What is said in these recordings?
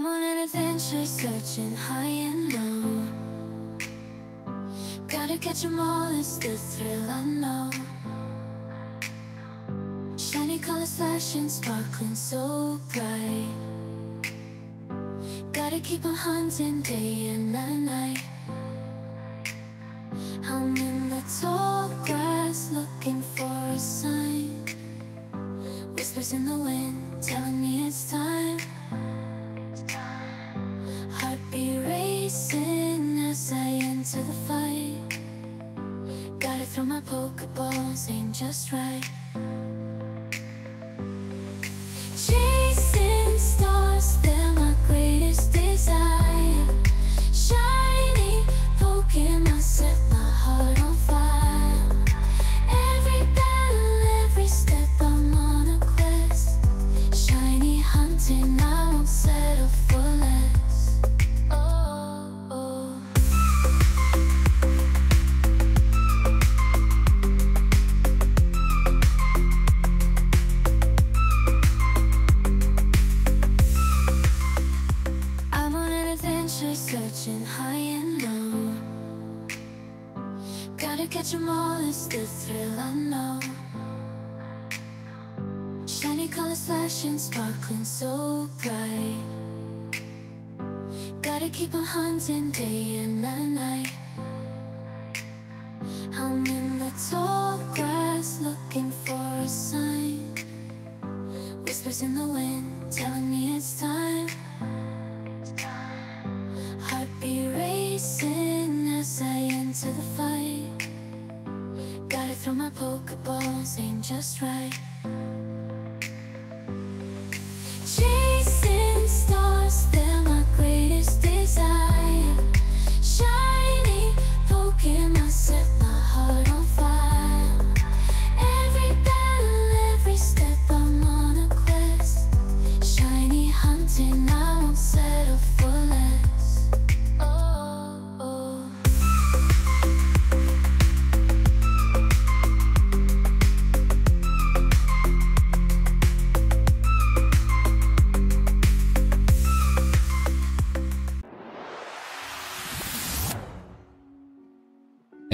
I'm on an adventure searching high and low. Gotta catch 'em all, it's the thrill I know. Shiny colors flashing, sparkling so bright. Gotta keep on hunting day and night. I'm in the tall grass looking for a sign. Whispers in the wind telling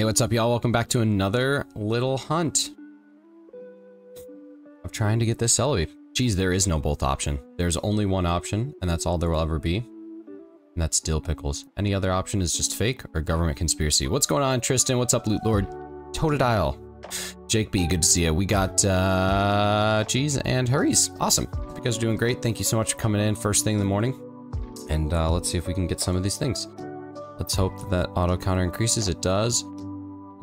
what's up, y'all? Welcome back to another little hunt of trying to get this celery. Geez, there is no both option. There's only one option, and that's all there will ever be. And that's dill pickles. Any other option is just fake or government conspiracy. What's going on, Tristan? What's up, Loot Lord? Totodile. Jake B, good to see you. We got uh, cheese and hurries. Awesome. You guys are doing great. Thank you so much for coming in first thing in the morning. And uh, let's see if we can get some of these things. Let's hope that auto counter increases. It does.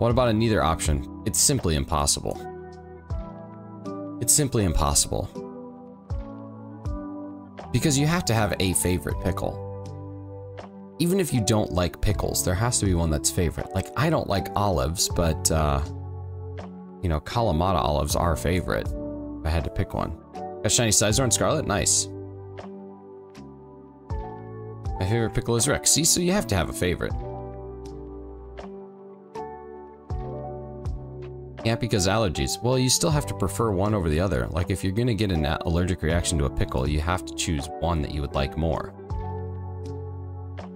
What about a neither option? It's simply impossible. It's simply impossible. Because you have to have a favorite pickle. Even if you don't like pickles, there has to be one that's favorite. Like, I don't like olives, but, uh, you know, Kalamata olives are favorite. If I had to pick one. Got shiny Scizor and Scarlet? Nice. My favorite pickle is Rex. See, so you have to have a favorite. Yeah, because allergies. Well, you still have to prefer one over the other. Like, if you're gonna get an allergic reaction to a pickle, you have to choose one that you would like more.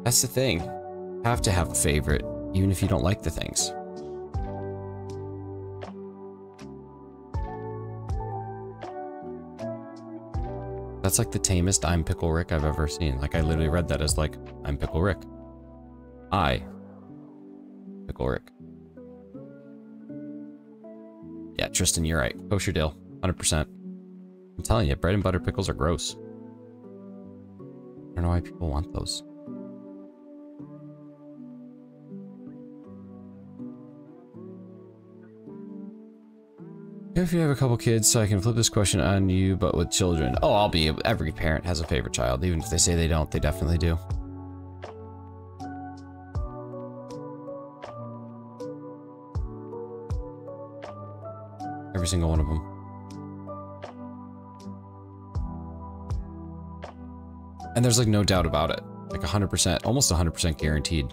That's the thing. You have to have a favorite, even if you don't like the things. That's like the tamest I'm Pickle Rick I've ever seen. Like, I literally read that as like, I'm Pickle Rick. I. Pickle Rick. Yeah, Tristan, you're right. Kosher dill. 100%. I'm telling you, bread and butter pickles are gross. I don't know why people want those. If you have a couple kids, so I can flip this question on you, but with children. Oh, I'll be. Every parent has a favorite child. Even if they say they don't, they definitely do. Every single one of them. And there's like no doubt about it. Like 100%, almost 100% guaranteed.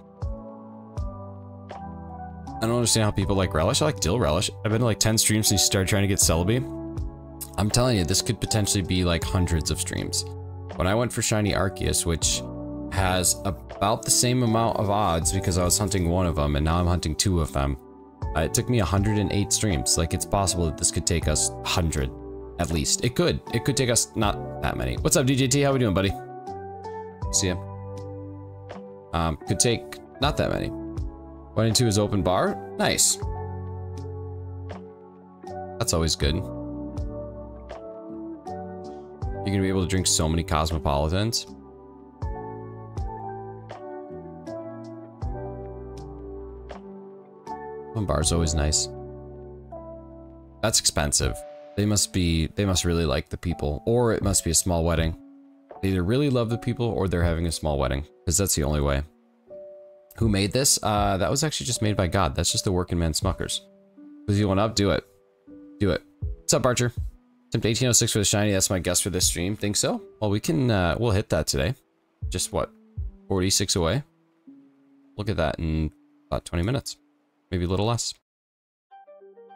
I don't understand how people like relish. I like dill relish. I've been to like 10 streams since you started trying to get Celebi. I'm telling you, this could potentially be like hundreds of streams. When I went for Shiny Arceus, which has about the same amount of odds because I was hunting one of them and now I'm hunting two of them. Uh, it took me 108 streams. Like, it's possible that this could take us 100, at least. It could. It could take us not that many. What's up, DJT? How we doing, buddy? See ya. Um, could take not that many. Went into his open bar. Nice. That's always good. You're gonna be able to drink so many cosmopolitans. One bar is always nice. That's expensive. They must be, they must really like the people. Or it must be a small wedding. They either really love the people or they're having a small wedding. Because that's the only way. Who made this? Uh, that was actually just made by God. That's just the working man Smuckers. If you want up, do it. Do it. What's up, Archer? Attempt 1806 for the shiny. That's my guess for this stream. Think so? Well, we can, uh, we'll hit that today. Just what? 46 away? Look at that in about 20 minutes maybe a little less.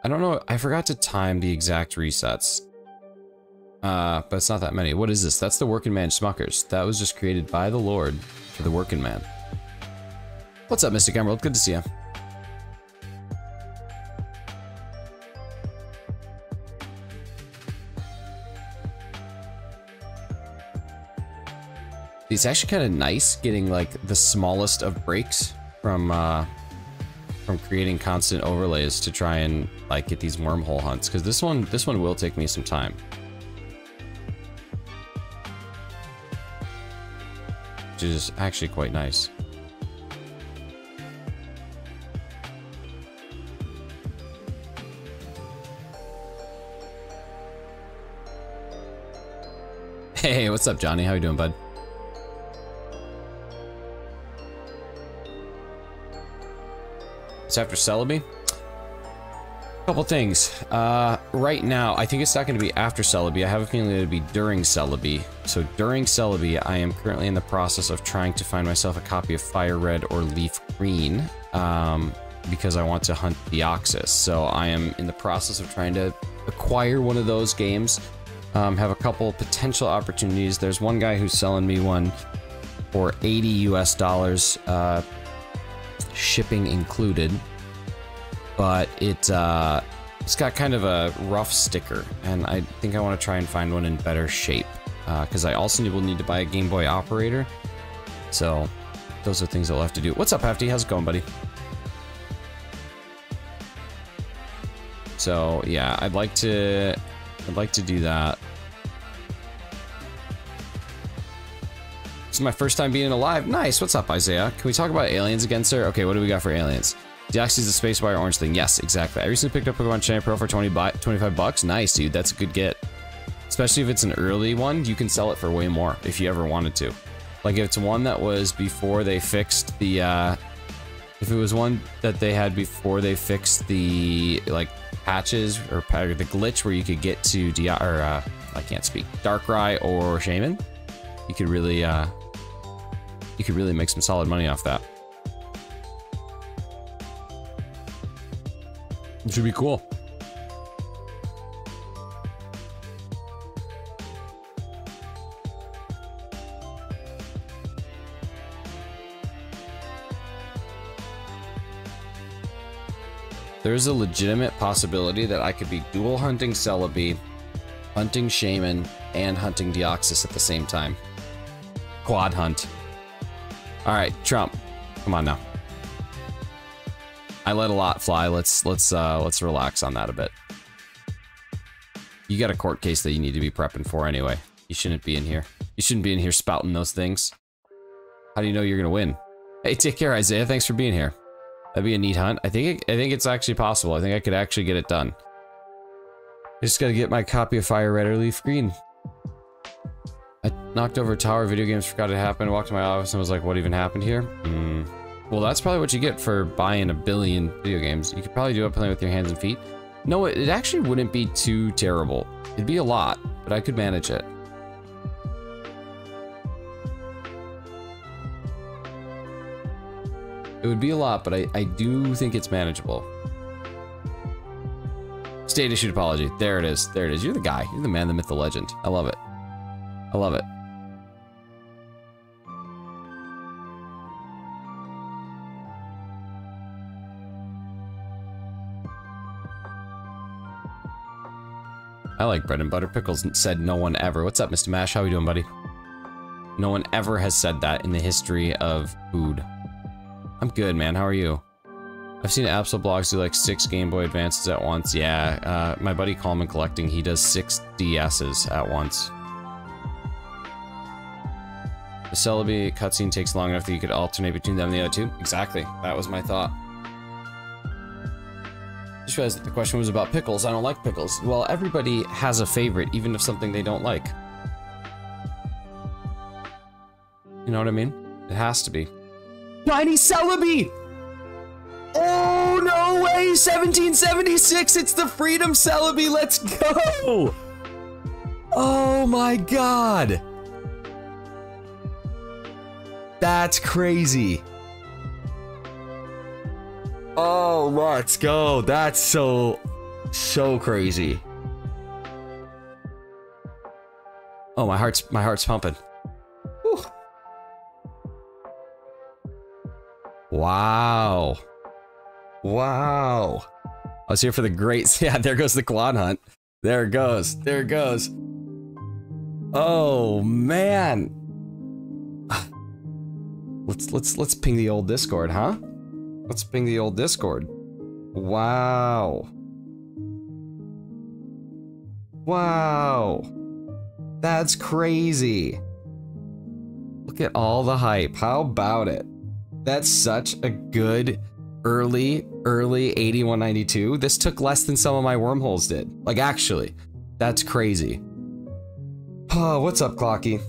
I don't know, I forgot to time the exact resets. Uh, but it's not that many. What is this? That's the Working Man Smuckers. That was just created by the Lord for the Working Man. What's up, Mystic Emerald? Good to see you. It's actually kind of nice getting like the smallest of breaks from uh, from creating constant overlays to try and like get these wormhole hunts because this one this one will take me some time. Which is actually quite nice. Hey, what's up, Johnny? How you doing, bud? It's after Celebi. A couple things. Uh, right now, I think it's not going to be after Celebi. I have a feeling it'll be during Celebi. So during Celebi, I am currently in the process of trying to find myself a copy of Fire Red or Leaf Green. Um, because I want to hunt Deoxys. So I am in the process of trying to acquire one of those games. Um, have a couple potential opportunities. There's one guy who's selling me one for 80 US dollars. Uh, shipping included. But it, uh, it's got kind of a rough sticker, and I think I want to try and find one in better shape. Because uh, I also will need to buy a Game Boy operator. So, those are things that I'll have to do. What's up, Hefty? How's it going, buddy? So, yeah, I'd like to... I'd like to do that. Is my first time being alive. Nice. What's up, Isaiah? Can we talk about aliens again, sir? Okay, what do we got for aliens? Deoxys the space wire orange thing. Yes, exactly. I recently picked up Pokemon Shining Pearl for 20 25 bucks. Nice, dude. That's a good get. Especially if it's an early one, you can sell it for way more if you ever wanted to. Like if it's one that was before they fixed the, uh, if it was one that they had before they fixed the, like, patches or, or the glitch where you could get to, Di or, uh, I can't speak, Darkrai or Shaymin, you could really, uh, you could really make some solid money off that. It should be cool. There's a legitimate possibility that I could be dual hunting Celebi, hunting Shaymin, and hunting Deoxys at the same time. Quad hunt. All right, Trump, come on now. I let a lot fly. Let's let's uh, let's relax on that a bit. You got a court case that you need to be prepping for anyway. You shouldn't be in here. You shouldn't be in here spouting those things. How do you know you're gonna win? Hey, take care, Isaiah. Thanks for being here. That'd be a neat hunt. I think it, I think it's actually possible. I think I could actually get it done. I just gotta get my copy of Fire Red or Leaf Green. I knocked over a tower, of video games forgot it happened, walked to my office and was like, what even happened here? Hmm. Well, that's probably what you get for buying a billion video games. You could probably do it playing with your hands and feet. No, it, it actually wouldn't be too terrible. It'd be a lot, but I could manage it. It would be a lot, but I, I do think it's manageable. State issued apology. There it is. There it is. You're the guy. You're the man, the myth, the legend. I love it. I love it. I like bread and butter pickles, said no one ever. What's up, Mr. Mash? How are you doing, buddy? No one ever has said that in the history of food. I'm good, man. How are you? I've seen Absol Blogs do like six Game Boy Advances at once. Yeah, uh, my buddy Coleman Collecting, he does six DSs at once. The Celebi cutscene takes long enough that you could alternate between them and the other two. Exactly. That was my thought. Just realized that the question was about pickles. I don't like pickles. Well, everybody has a favorite, even if something they don't like. You know what I mean? It has to be. Tiny Celebi! Oh, no way! 1776! It's the Freedom Celebi! Let's go! Oh my god! That's crazy. Oh, let's go. That's so, so crazy. Oh, my heart's, my heart's pumping. Whew. Wow. Wow. I was here for the great, yeah, there goes the quad hunt. There it goes. There it goes. Oh, man. Let's let's let's ping the old Discord, huh? Let's ping the old Discord. Wow. Wow. That's crazy. Look at all the hype. How about it? That's such a good early, early 8192. This took less than some of my wormholes did. Like, actually. That's crazy. Oh, what's up, Clocky?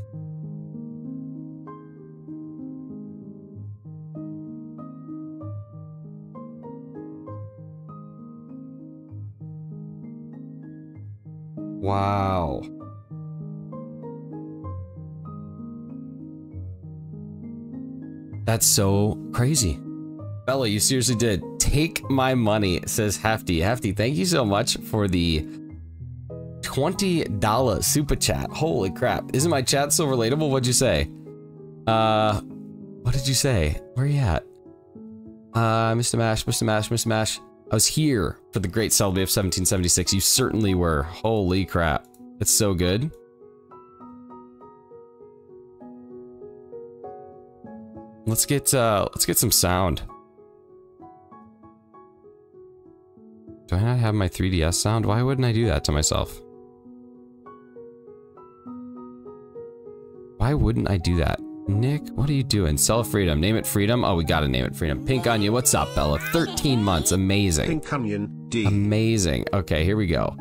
Wow. That's so crazy. Bella, you seriously did. Take my money, says Hefty. Hefty, thank you so much for the $20 super chat. Holy crap. Isn't my chat so relatable? What'd you say? Uh, what did you say? Where are you at? Uh, Mr. Mash, Mr. Mash, Mr. Mash. I was here for the Great Celebi of 1776. You certainly were. Holy crap. It's so good. Let's get, uh, let's get some sound. Do I not have my 3DS sound? Why wouldn't I do that to myself? Why wouldn't I do that? Nick, what are you doing? Sell freedom. Name it freedom. Oh, we gotta name it freedom. Pink Onion, what's up, Bella? 13 months. Amazing. Pink Onion, D. Amazing. Okay, here we go.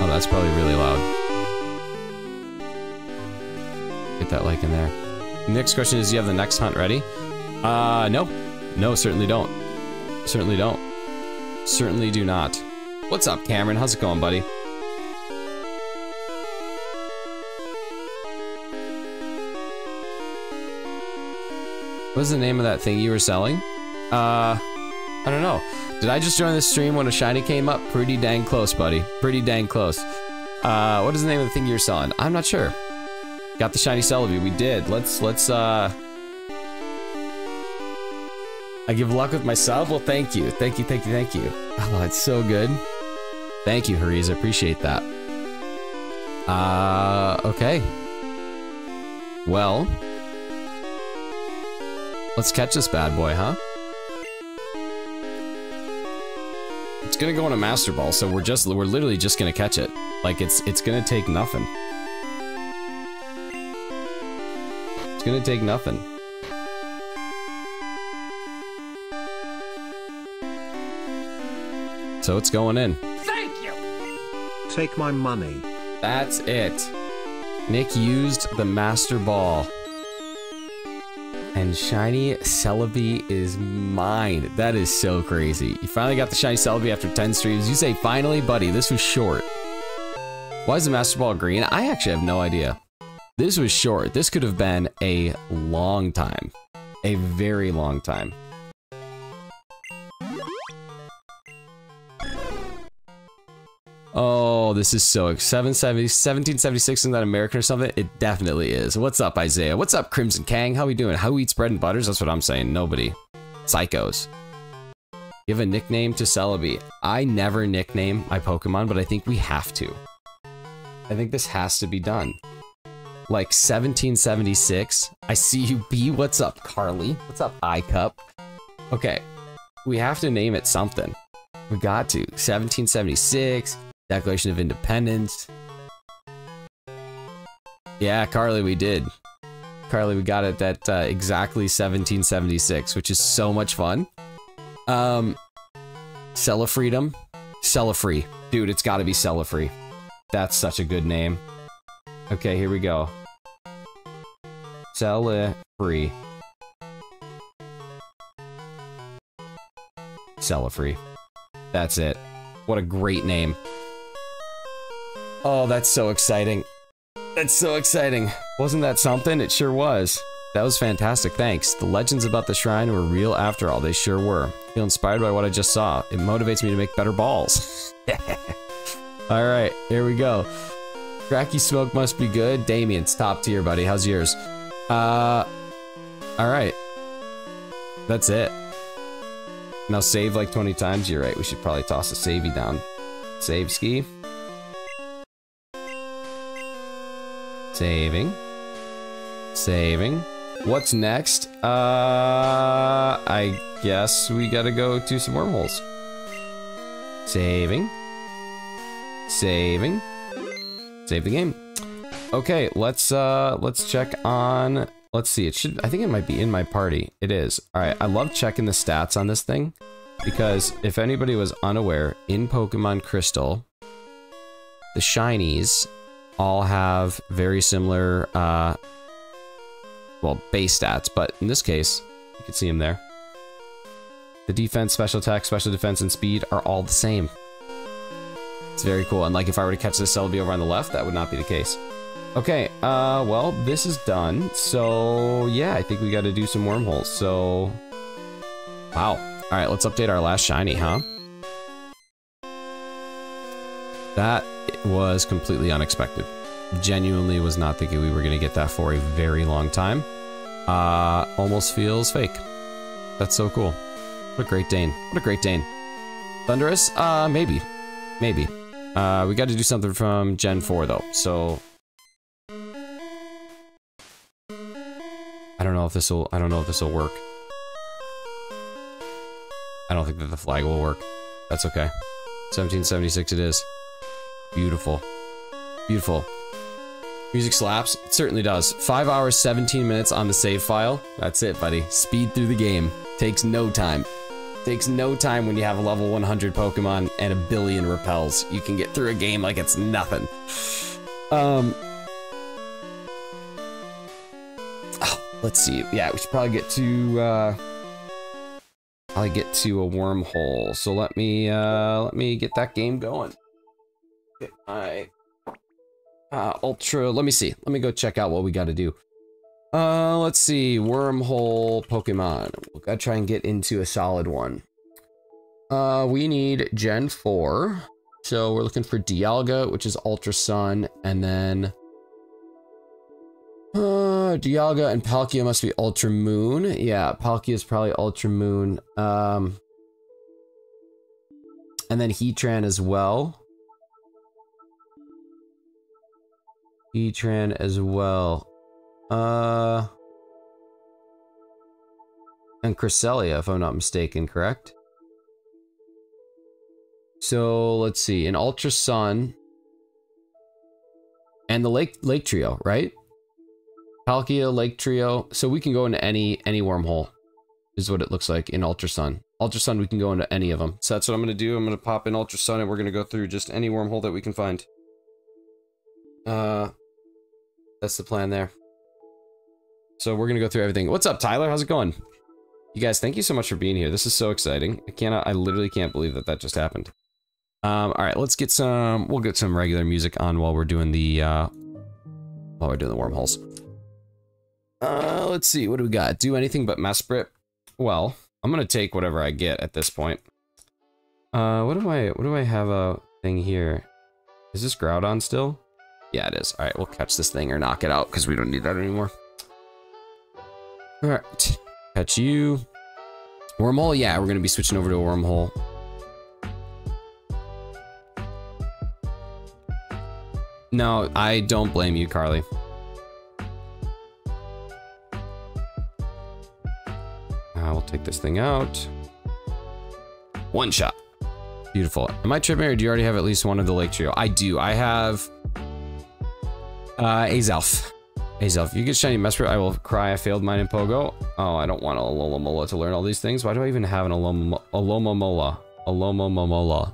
Oh, that's probably really loud. Get that like in there. Next question is, do you have the next hunt ready? Uh, no. No, certainly don't. Certainly don't. Certainly do not. What's up, Cameron? How's it going, buddy? What's the name of that thing you were selling? Uh, I don't know. Did I just join the stream when a shiny came up? Pretty dang close, buddy. Pretty dang close. Uh, what is the name of the thing you're selling? I'm not sure. Got the shiny Celebi. We did. Let's, let's, uh... I give luck with myself? Well, thank you. Thank you, thank you, thank you. Oh, it's so good. Thank you, Hariz. I appreciate that. Uh, okay. Well... Let's catch this bad boy, huh? It's gonna go in a Master Ball, so we're just- we're literally just gonna catch it. Like, it's- it's gonna take nothing. It's gonna take nothing. So it's going in. Thank you! Take my money. That's it. Nick used the Master Ball. And Shiny Celebi is mine. That is so crazy. You finally got the Shiny Celebi after 10 streams. You say finally, buddy, this was short. Why is the Master Ball green? I actually have no idea. This was short. This could have been a long time. A very long time. Oh, this is so 770, 1776 isn't that American or something? It definitely is. What's up, Isaiah? What's up, Crimson Kang? How we doing? How eats bread and butters? That's what I'm saying. Nobody. Psychos. Give a nickname to Celebi. I never nickname my Pokemon, but I think we have to. I think this has to be done. Like 1776. I see you, B. What's up, Carly? What's up, iCup? Okay, we have to name it something. We got to. 1776, Declaration of Independence. Yeah, Carly, we did. Carly, we got it at uh, exactly 1776, which is so much fun. Um, Sell a Freedom, Sell a Free. Dude, it's got to be Sell a Free. That's such a good name. Okay, here we go. Sell a Free. Sell a Free. That's it. What a great name. Oh, that's so exciting. That's so exciting. Wasn't that something? It sure was. That was fantastic, thanks. The legends about the shrine were real after all, they sure were. I feel inspired by what I just saw. It motivates me to make better balls. Alright, here we go. Cracky smoke must be good. Damien's top tier, buddy. How's yours? Uh, alright. That's it. Now save like 20 times. You're right. We should probably toss a savey down. Save ski. Saving. Saving. What's next? Uh, I guess we gotta go to some wormholes. Saving. Saving. Save the game. Okay, let's uh let's check on let's see. It should I think it might be in my party. It is. All right, I love checking the stats on this thing because if anybody was unaware, in Pokemon Crystal, the shinies all have very similar uh well, base stats, but in this case, you can see them there. The defense, special attack, special defense, and speed are all the same. It's very cool. And like if I were to catch this Celebi over on the left, that would not be the case. Okay, uh, well, this is done. So yeah, I think we got to do some wormholes. So, wow. All right, let's update our last shiny, huh? That was completely unexpected. Genuinely was not thinking we were going to get that for a very long time. Uh, almost feels fake. That's so cool. What a great Dane. What a great Dane. Thundurus? Uh, maybe. Maybe. Uh, we got to do something from Gen 4 though, so... I don't know if this will, I don't know if this will work. I don't think that the flag will work. That's okay. 1776 it is. Beautiful. Beautiful. Music slaps. It certainly does. 5 hours, 17 minutes on the save file. That's it, buddy. Speed through the game. Takes no time. Takes no time when you have a level 100 Pokemon and a billion repels. You can get through a game like it's nothing. Um... Oh, let's see. Yeah, we should probably get to, uh... Probably get to a wormhole. So let me, uh, let me get that game going. Get my uh, ultra, let me see. Let me go check out what we got to do. Uh, let's see. Wormhole Pokemon. We gotta try and get into a solid one. Uh, we need Gen 4. So we're looking for Dialga, which is Ultra Sun, and then... Uh, Dialga and Palkia must be Ultra Moon. Yeah, Palkia is probably Ultra Moon. Um, and then Heatran as well. Heatran as well. Uh, and Cresselia, if I'm not mistaken, correct? So let's see, an Ultra Sun and the Lake Lake Trio, right? Palkia, Lake Trio. So we can go into any any wormhole, is what it looks like in Ultra Sun. Ultra Sun, we can go into any of them. So that's what I'm gonna do. I'm gonna pop in Ultra Sun, and we're gonna go through just any wormhole that we can find. Uh, that's the plan there. So we're gonna go through everything. What's up, Tyler? How's it going? You guys, thank you so much for being here. This is so exciting. I cannot, I literally can't believe that that just happened. Um, all right, let's get some, we'll get some regular music on while we're doing the, uh, while we're doing the wormholes. Uh, let's see, what do we got? Do anything but Mesprit? Well, I'm gonna take whatever I get at this point. Uh, what do I, what do I have a thing here? Is this Groudon still? Yeah, it is. All right, we'll catch this thing or knock it out because we don't need that anymore. All right, catch you. Wormhole, yeah, we're gonna be switching over to a wormhole. No, I don't blame you, Carly. I will take this thing out. One shot. Beautiful. Am I tripping or do you already have at least one of the Lake Trio? I do. I have uh, Azelf. Azelf. You get shiny Mesprit, I will cry I failed mine in Pogo. Oh, I don't want Alomomola to learn all these things. Why do I even have an Aloma Alomomola? Alomomola.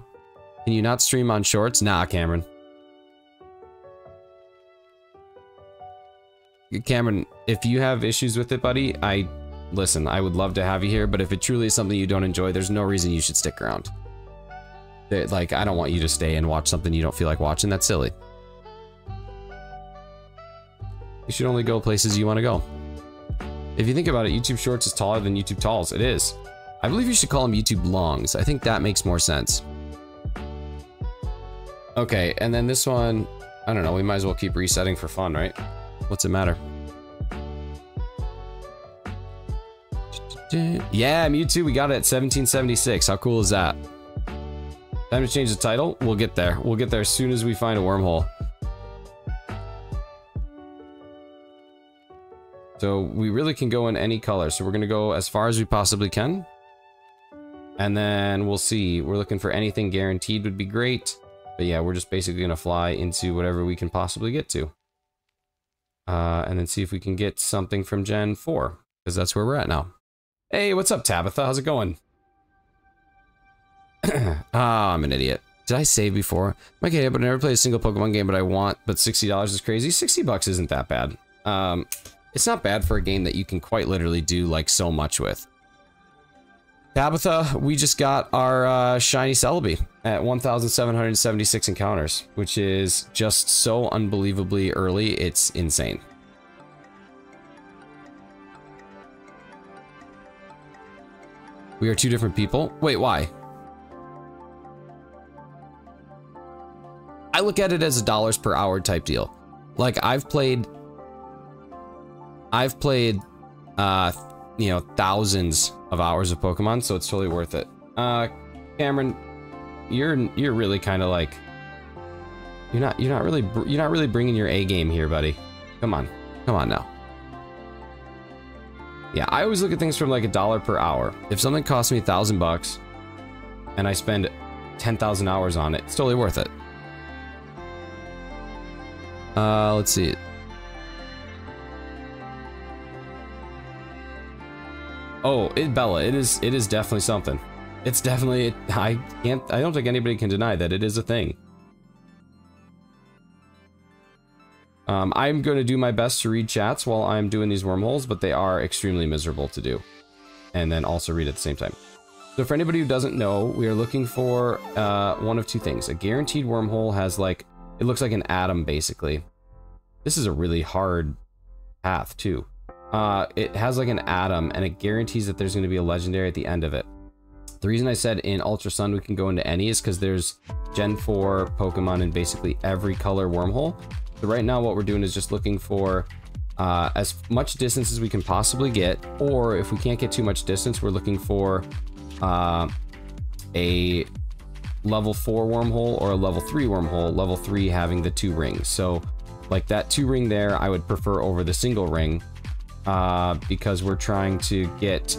Can you not stream on shorts? Nah, Cameron. Cameron, if you have issues with it, buddy, I listen, I would love to have you here, but if it truly is something you don't enjoy, there's no reason you should stick around. Like, I don't want you to stay and watch something you don't feel like watching. That's silly. You should only go places you want to go. If you think about it, YouTube Shorts is taller than YouTube Talls. It is. I believe you should call them YouTube Longs. I think that makes more sense. Okay, and then this one, I don't know, we might as well keep resetting for fun, right? What's it matter? Yeah, Mewtwo, we got it at 1776. How cool is that? Time to change the title? We'll get there. We'll get there as soon as we find a wormhole. So we really can go in any color. So we're going to go as far as we possibly can. And then we'll see. We're looking for anything guaranteed would be great. But yeah, we're just basically going to fly into whatever we can possibly get to. Uh, and then see if we can get something from Gen 4. Because that's where we're at now. Hey, what's up, Tabitha? How's it going? Ah, I'm an idiot. Did I save before? My kid, but I never played a single Pokemon game, but I want, but $60 is crazy. 60 bucks isn't that bad. Um, it's not bad for a game that you can quite literally do, like, so much with. Tabitha, we just got our uh, shiny Celebi at 1,776 encounters, which is just so unbelievably early, it's insane. We are two different people? Wait, why? I look at it as a dollars per hour type deal. Like, I've played... I've played, uh, you know, thousands of hours of Pokemon, so it's totally worth it. Uh, Cameron, you're you're really kind of like you're not you're not really you're not really bringing your A game here, buddy. Come on, come on now. Yeah, I always look at things from like a dollar per hour. If something costs me a thousand bucks, and I spend ten thousand hours on it, it's totally worth it. Uh, let's see. Oh, it Bella, it is it is definitely something. It's definitely I can't I don't think anybody can deny that it is a thing. Um, I'm going to do my best to read chats while I'm doing these wormholes, but they are extremely miserable to do. And then also read at the same time. So for anybody who doesn't know, we are looking for uh, one of two things. A guaranteed wormhole has like, it looks like an atom basically. This is a really hard path too. Uh, it has like an atom and it guarantees that there's going to be a legendary at the end of it. The reason I said in Ultra Sun we can go into any is because there's Gen 4 Pokemon in basically every color wormhole. So right now what we're doing is just looking for uh, as much distance as we can possibly get, or if we can't get too much distance, we're looking for uh, a level 4 wormhole or a level 3 wormhole, level 3 having the two rings. So like that two ring there, I would prefer over the single ring uh, because we're trying to get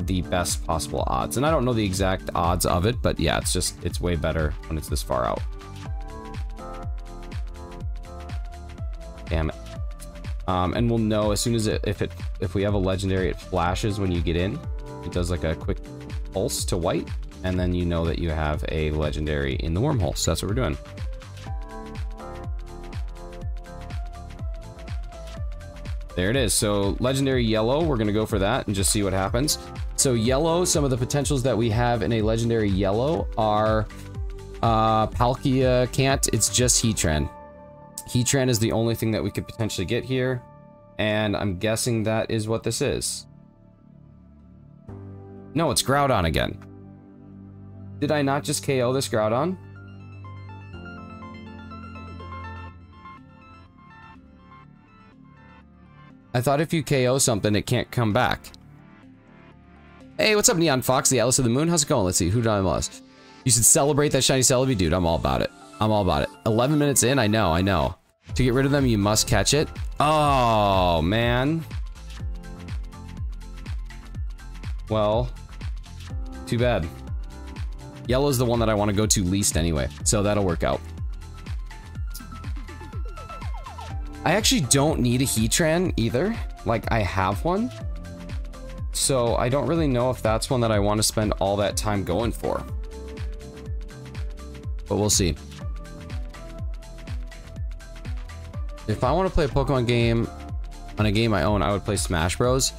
the best possible odds. And I don't know the exact odds of it, but yeah, it's just, it's way better when it's this far out. Damn it. Um, and we'll know as soon as it, if it, if we have a legendary, it flashes when you get in. It does like a quick pulse to white, and then you know that you have a legendary in the wormhole. So that's what we're doing. There it is. So legendary yellow, we're going to go for that and just see what happens. So yellow, some of the potentials that we have in a legendary yellow are uh, Palkia can't, it's just Heatran. Heatran is the only thing that we could potentially get here. And I'm guessing that is what this is. No, it's Groudon again. Did I not just KO this Groudon? I thought if you KO something, it can't come back. Hey, what's up, Neon Fox, the Alice of the Moon? How's it going? Let's see, who did I lost? You should celebrate that shiny Celebi, dude. I'm all about it. I'm all about it. 11 minutes in, I know, I know. To get rid of them, you must catch it. Oh, man. Well, too bad. Yellow's the one that I want to go to least anyway, so that'll work out. I actually don't need a Heatran either. Like, I have one. So I don't really know if that's one that I want to spend all that time going for. But we'll see. If I want to play a Pokemon game on a game I own, I would play Smash Bros.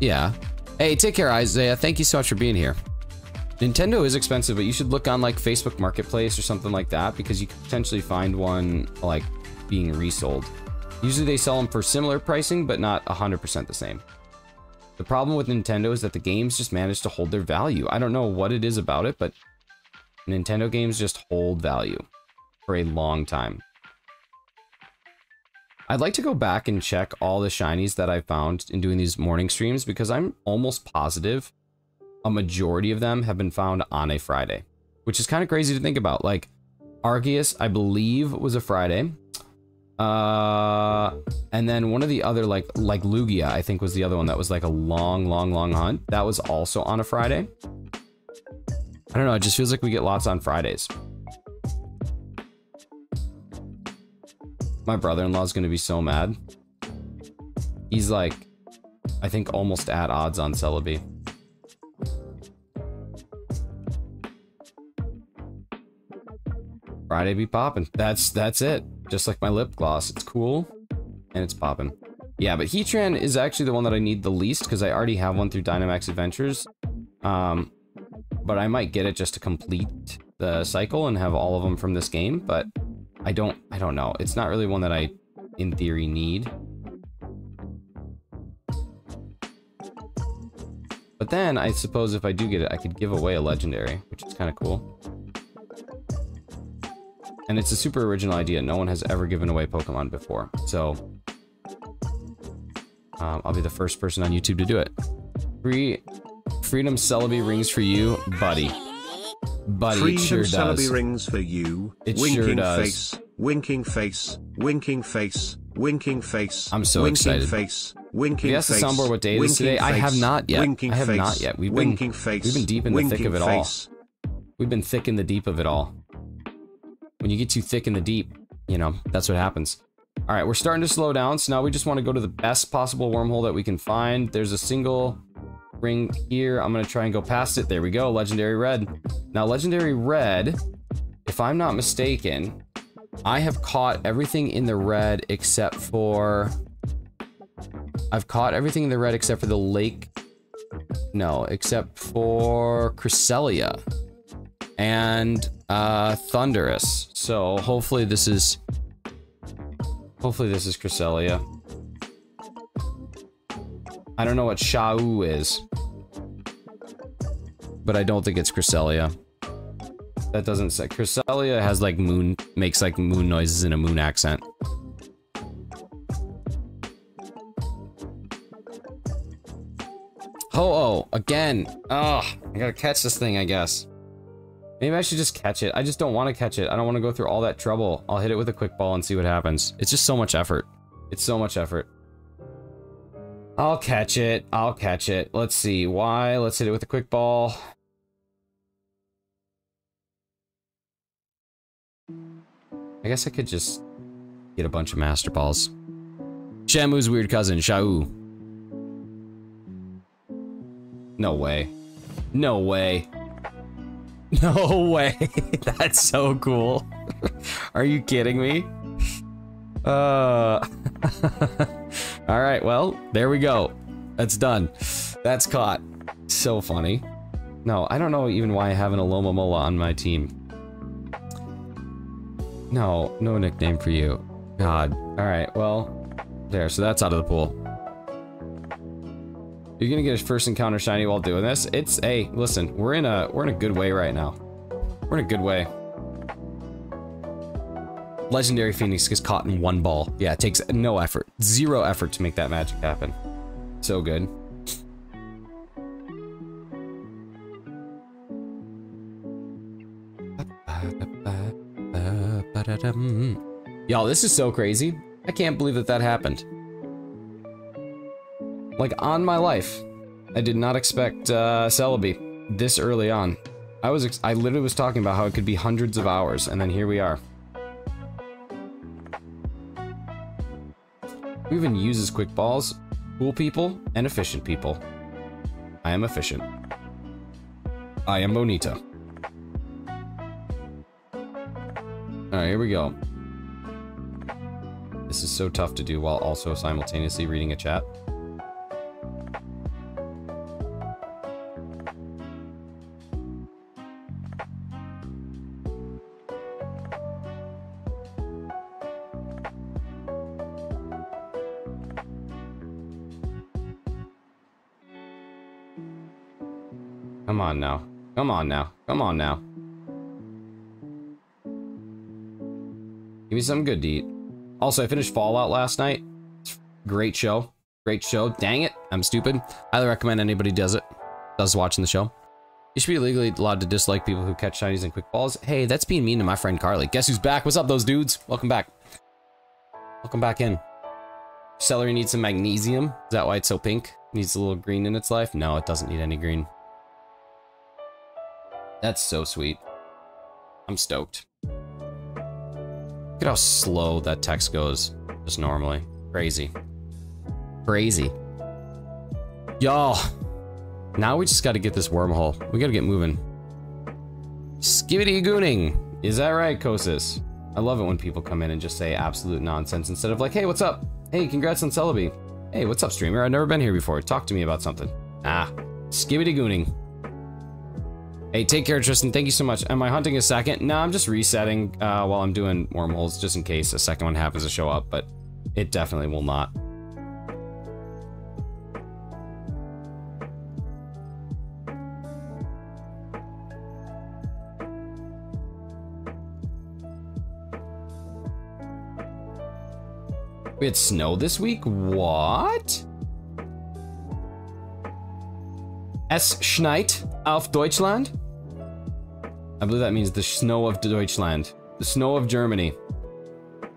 Yeah. Hey, take care, Isaiah. Thank you so much for being here. Nintendo is expensive, but you should look on like Facebook Marketplace or something like that because you could potentially find one like being resold. Usually they sell them for similar pricing, but not 100% the same. The problem with Nintendo is that the games just manage to hold their value. I don't know what it is about it, but Nintendo games just hold value for a long time. I'd like to go back and check all the shinies that I found in doing these morning streams because I'm almost positive a majority of them have been found on a Friday, which is kind of crazy to think about. Like Arceus, I believe, was a Friday. Uh, and then one of the other like like Lugia, I think was the other one that was like a long, long, long hunt. That was also on a Friday. I don't know. It just feels like we get lots on Fridays. My brother-in-law is gonna be so mad. He's like, I think almost at odds on Celebi. Friday be popping. That's that's it. Just like my lip gloss. It's cool and it's popping. Yeah, but Heatran is actually the one that I need the least because I already have one through Dynamax Adventures. Um, but I might get it just to complete the cycle and have all of them from this game. But I don't, I don't know. It's not really one that I, in theory, need. But then I suppose if I do get it, I could give away a legendary, which is kind of cool. And it's a super original idea. No one has ever given away Pokemon before. So um, I'll be the first person on YouTube to do it. Free Freedom Celebi rings for you, buddy. Buddy, Freedom it sure Celebi does. rings for you. It winking sure does. face, winking face, winking face, winking face. I'm so winking excited. Face, winking Have you asked the face. soundboard what day it is today? I have not yet. Winking I have face, not yet. We've been- face. we've been deep in the thick of it all. We've been thick in the deep of it all. When you get too thick in the deep, you know, that's what happens. All right, we're starting to slow down, so now we just want to go to the best possible wormhole that we can find. There's a single ring here. I'm going to try and go past it. There we go, Legendary Red. Now, Legendary Red, if I'm not mistaken, I have caught everything in the red except for... I've caught everything in the red except for the lake... No, except for Cresselia and uh, Thundurus. So hopefully this is hopefully this is Cresselia. I don't know what Shao is, but I don't think it's Cresselia. That doesn't say Cresselia has like moon makes like moon noises in a moon accent. Ho-Oh, again. Ugh, I gotta catch this thing, I guess. Maybe I should just catch it. I just don't want to catch it. I don't want to go through all that trouble. I'll hit it with a quick ball and see what happens. It's just so much effort. It's so much effort. I'll catch it. I'll catch it. Let's see. Why? Let's hit it with a quick ball. I guess I could just get a bunch of master balls. Shamu's weird cousin, Shao. No way. No way. No way. That's so cool. Are you kidding me? Uh. All right, well, there we go. That's done. That's caught. So funny. No, I don't know even why I have an Alomomola on my team. No, no nickname for you. God. All right, well, there. So that's out of the pool. You're gonna get a first encounter shiny while doing this. It's hey, listen, we're in a we're in a good way right now. We're in a good way. Legendary Phoenix gets caught in one ball. Yeah, it takes no effort. Zero effort to make that magic happen. So good. Y'all, this is so crazy. I can't believe that that happened. Like, on my life, I did not expect uh, Celebi this early on. I was, I literally was talking about how it could be hundreds of hours, and then here we are. Who even uses quick balls? Cool people and efficient people. I am efficient. I am Bonita. Alright, here we go. This is so tough to do while also simultaneously reading a chat. Come on now. Come on now. Come on now. Give me something good to eat. Also, I finished Fallout last night. Great show. Great show. Dang it. I'm stupid. Highly recommend anybody does it. Does watching the show. You should be legally allowed to dislike people who catch shinies and quick balls. Hey, that's being mean to my friend Carly. Guess who's back? What's up, those dudes? Welcome back. Welcome back in. Celery needs some magnesium. Is that why it's so pink? Needs a little green in its life? No, it doesn't need any green. That's so sweet. I'm stoked. Look at how slow that text goes, just normally. Crazy. Crazy. Y'all, now we just gotta get this wormhole. We gotta get moving. Skibbity gooning. Is that right, Kosis? I love it when people come in and just say absolute nonsense instead of like, hey, what's up? Hey, congrats on Celebi. Hey, what's up, streamer? I've never been here before. Talk to me about something. Ah, skibbity gooning. Hey, take care, Tristan. Thank you so much. Am I hunting a second? No, I'm just resetting uh, while I'm doing wormholes, just in case a second one happens to show up, but it definitely will not. We had snow this week? What? Es schneit auf Deutschland? I believe that means the snow of Deutschland. The snow of Germany.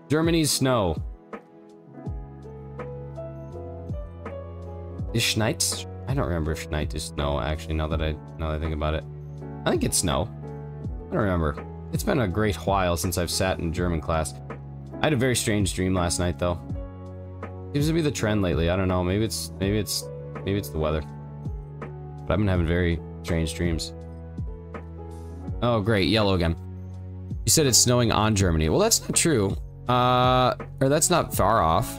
Germany's snow. Is schneit? I don't remember if schneit is snow, actually, now that I now that I think about it. I think it's snow. I don't remember. It's been a great while since I've sat in German class. I had a very strange dream last night, though. Seems to be the trend lately. I don't know. Maybe it's maybe it's maybe it's the weather. But I've been having very strange dreams. Oh, great. Yellow again. You said it's snowing on Germany. Well, that's not true. Uh, or that's not far off.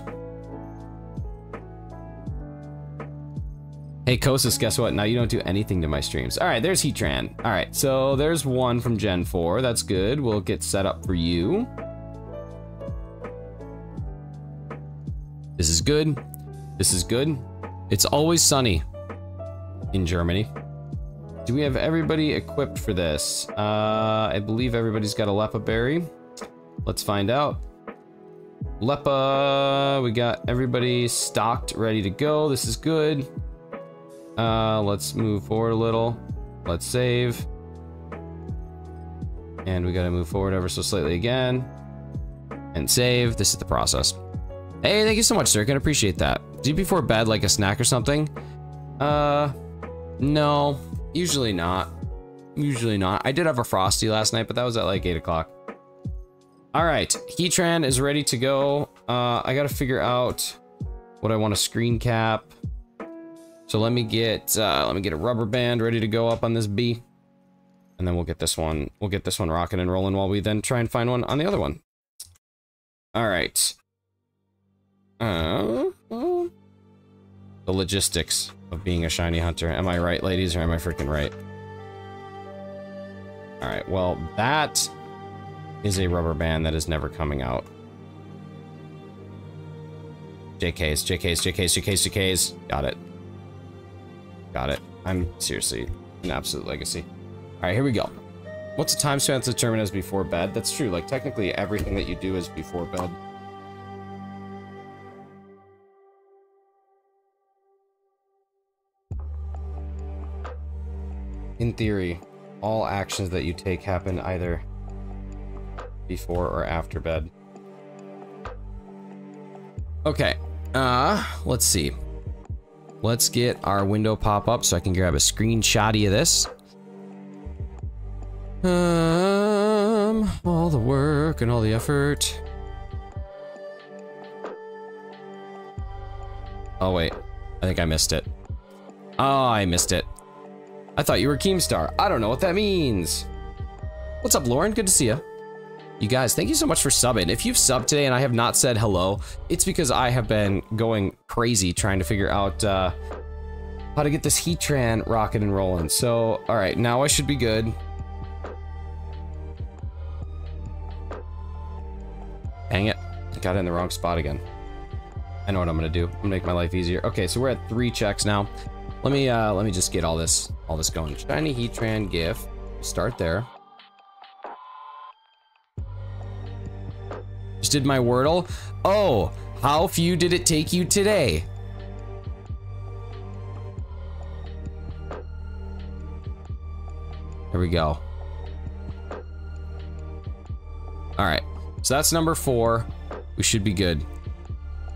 Hey, Kosis, guess what? Now you don't do anything to my streams. All right, there's Heatran. All right, so there's one from Gen 4. That's good. We'll get set up for you. This is good. This is good. It's always sunny in Germany. Do we have everybody equipped for this? Uh, I believe everybody's got a Leppa berry. Let's find out. Leppa, we got everybody stocked, ready to go. This is good. Uh, let's move forward a little. Let's save. And we gotta move forward ever so slightly again. And save. This is the process. Hey, thank you so much, sir. Can appreciate that. Do you before bed like a snack or something? Uh, no, usually not. Usually not. I did have a Frosty last night, but that was at like 8 o'clock. All right, Heatran is ready to go. Uh, I gotta figure out what I want to screen cap. So let me get uh, let me get a rubber band ready to go up on this B, and then we'll get this one we'll get this one rocking and rolling while we then try and find one on the other one. All right. Uh, the logistics of being a shiny hunter. Am I right, ladies, or am I freaking right? All right. Well, that is a rubber band that is never coming out. JKs, JKs, JKs, JKs, JKs. Got it. Got it. I'm seriously an absolute legacy. All right, here we go. What's a time span to determine as before bed? That's true. Like, technically, everything that you do is before bed. In theory, all actions that you take happen either before or after bed. Okay, uh, let's see. Let's get our window pop up so I can grab a screenshot of this. Um, all the work and all the effort. Oh wait, I think I missed it. Oh, I missed it. I thought you were Keemstar. I don't know what that means. What's up, Lauren? Good to see you. You guys, thank you so much for subbing. If you've subbed today and I have not said hello, it's because I have been going crazy trying to figure out uh, how to get this Heatran rocket and rolling. So, all right, now I should be good. Dang it, I got in the wrong spot again. I know what I'm gonna do. I'm gonna make my life easier. Okay, so we're at three checks now. Let me uh, let me just get all this all this going. Shiny Heatran GIF. Start there. Just did my Wordle. Oh, how few did it take you today? Here we go. All right, so that's number four. We should be good.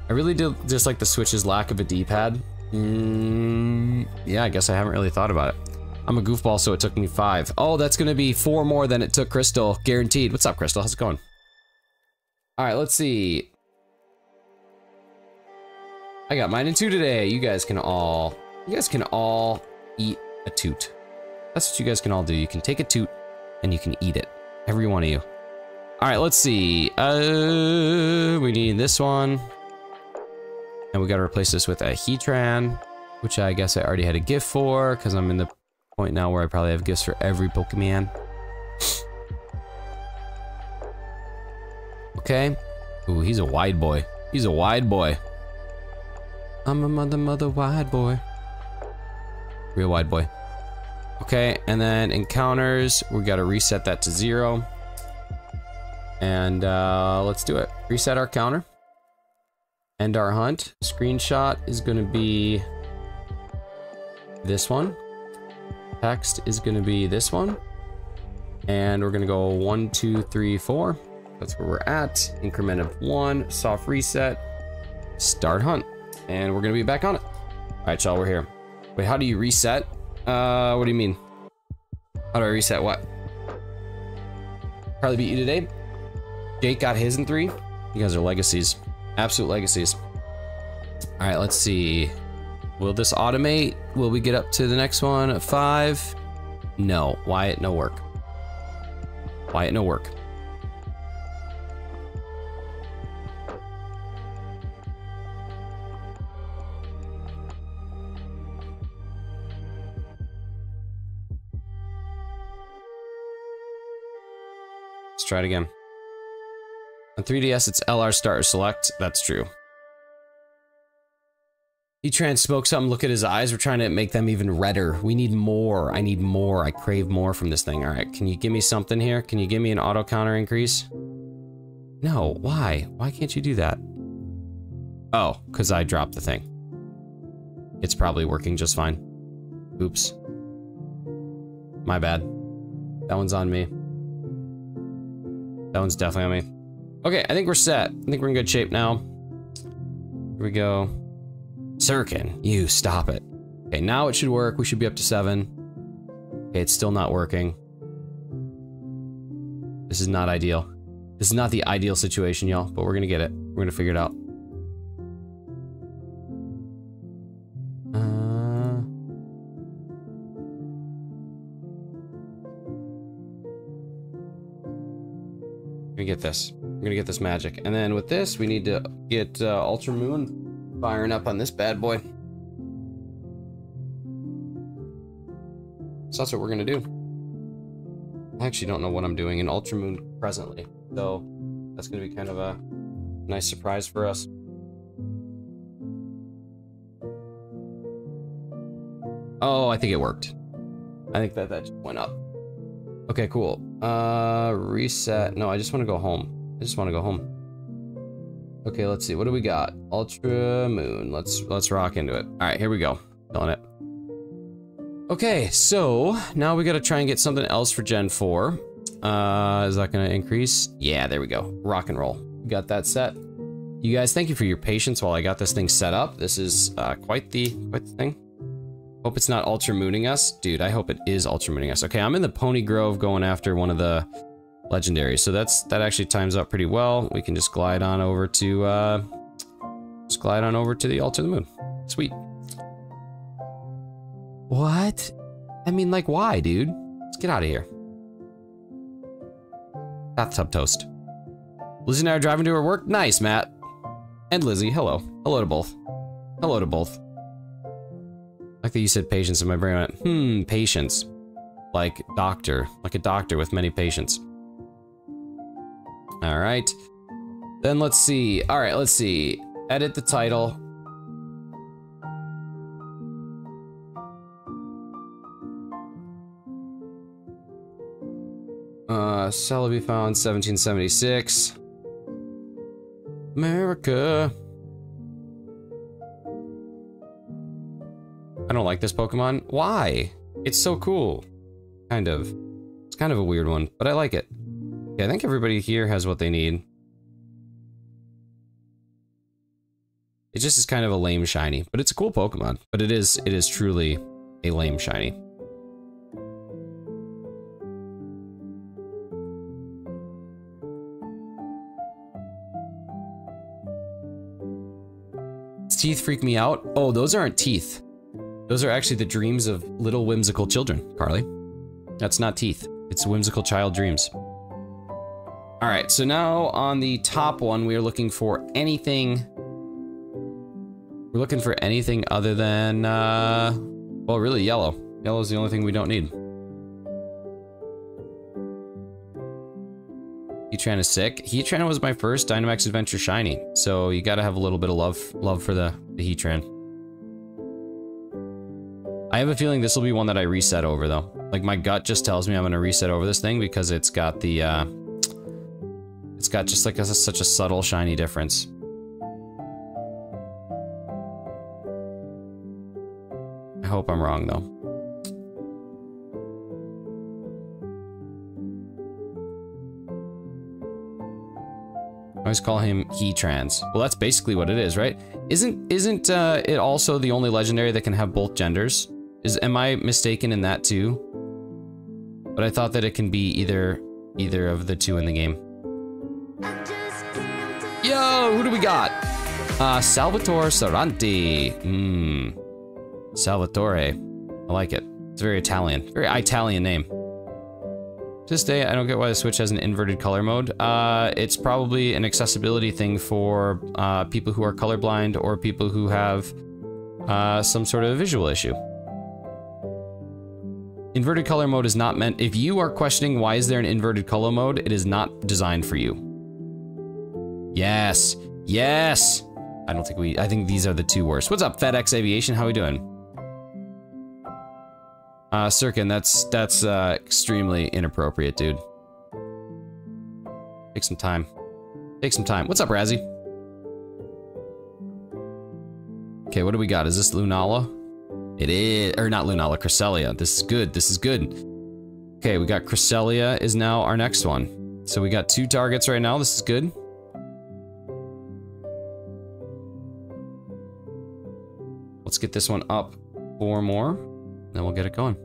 I really do just like the Switch's lack of a D-pad. Mm, yeah, I guess I haven't really thought about it. I'm a goofball, so it took me five. Oh, that's gonna be four more than it took Crystal, guaranteed. What's up, Crystal? How's it going? All right, let's see. I got mine in two today. You guys can all, you guys can all eat a toot. That's what you guys can all do. You can take a toot and you can eat it. Every one of you. All right, let's see. Uh, we need this one. And we got to replace this with a Heatran, which I guess I already had a gift for because I'm in the point now where I probably have gifts for every Pokemon. okay. Ooh, he's a wide boy. He's a wide boy. I'm a mother, mother, wide boy. Real wide boy. Okay, and then encounters, we got to reset that to zero. And uh, let's do it. Reset our counter. End our hunt. Screenshot is going to be this one. Text is going to be this one. And we're going to go one, two, three, four. That's where we're at. Increment of one, soft reset, start hunt. And we're going to be back on it. All right, y'all, we're here. Wait, how do you reset? Uh, what do you mean? How do I reset what? Probably beat you today. Jake got his in three. You guys are legacies. Absolute legacies. All right, let's see. Will this automate? Will we get up to the next one at five? No. Wyatt, no work. Wyatt, no work. Let's try it again. On 3DS, it's LR start or select. That's true. Heatran spoke something. Look at his eyes. We're trying to make them even redder. We need more. I need more. I crave more from this thing. All right, can you give me something here? Can you give me an auto counter increase? No, why? Why can't you do that? Oh, because I dropped the thing. It's probably working just fine. Oops. My bad. That one's on me. That one's definitely on me. Okay, I think we're set. I think we're in good shape now. Here we go. Sirkin, you stop it. Okay, now it should work. We should be up to seven. Okay, it's still not working. This is not ideal. This is not the ideal situation, y'all, but we're gonna get it. We're gonna figure it out. Uh... We're get this. We're gonna get this magic. And then with this, we need to get uh, Ultra Moon firing up on this bad boy. So that's what we're gonna do. I actually don't know what I'm doing in Ultra Moon presently. So that's gonna be kind of a nice surprise for us. Oh, I think it worked. I think that that just went up. Okay, cool. Uh, reset. No, I just want to go home. I just want to go home. Okay, let's see. What do we got? Ultra Moon. Let's let's rock into it. All right, here we go. Filling it. Okay, so now we got to try and get something else for Gen 4. Uh, is that going to increase? Yeah, there we go. Rock and roll. Got that set. You guys, thank you for your patience while I got this thing set up. This is uh, quite the quite the thing. Hope it's not ultra mooning us. Dude, I hope it is ultra mooning us. Okay, I'm in the Poni Grove going after one of the legendaries. So that's that actually times out pretty well. We can just glide on over to uh just glide on over to the altar of the moon. Sweet. What? I mean like why, dude? Let's get out of here. Bathtub toast. Lizzie and I are driving to her work. Nice, Matt. And Lizzie, hello. Hello to both. Hello to both. Like that you said patience and my brain went, hmm, patience. Like doctor. Like a doctor with many patients. All right. Then let's see. All right, let's see. Edit the title. Uh, Celebi found 1776. America. I don't like this Pokemon. Why? It's so cool. Kind of. It's kind of a weird one, but I like it. Yeah, I think everybody here has what they need. It just is kind of a lame shiny, but it's a cool Pokemon. But it is, it is truly a lame shiny. teeth freak me out? Oh, those aren't teeth. Those are actually the dreams of little whimsical children, Carly. That's not teeth. It's whimsical child dreams. All right, so now on the top one, we are looking for anything. We're looking for anything other than, uh, well, really yellow. Yellow is the only thing we don't need. Heatran is sick. Heatran was my first Dynamax Adventure shiny, so you gotta have a little bit of love love for the, the Heatran. I have a feeling this will be one that I reset over though. Like my gut just tells me I'm gonna reset over this thing because it's got the uh, it's got just like a, such a subtle shiny difference. I hope I'm wrong though. I always call him he trans. Well, that's basically what it is, right? Isn't isn't uh, it also the only legendary that can have both genders? Is am I mistaken in that too? But I thought that it can be either either of the two in the game. We got? Uh, Salvatore Saranti. Hmm. Salvatore. I like it. It's very Italian. Very Italian name. To this day, I don't get why the Switch has an inverted color mode. Uh, it's probably an accessibility thing for uh, people who are colorblind or people who have uh, some sort of visual issue. Inverted color mode is not meant, if you are questioning why is there an inverted color mode, it is not designed for you. Yes, yes. I don't think we, I think these are the two worst. What's up, FedEx Aviation, how we doing? Uh, Sirkin, that's, that's, uh, extremely inappropriate, dude. Take some time. Take some time. What's up, Razzie? Okay, what do we got? Is this Lunala? It is, or not Lunala, Cresselia. This is good, this is good. Okay, we got Cresselia is now our next one. So we got two targets right now, this is good. Let's get this one up four more, then we'll get it going.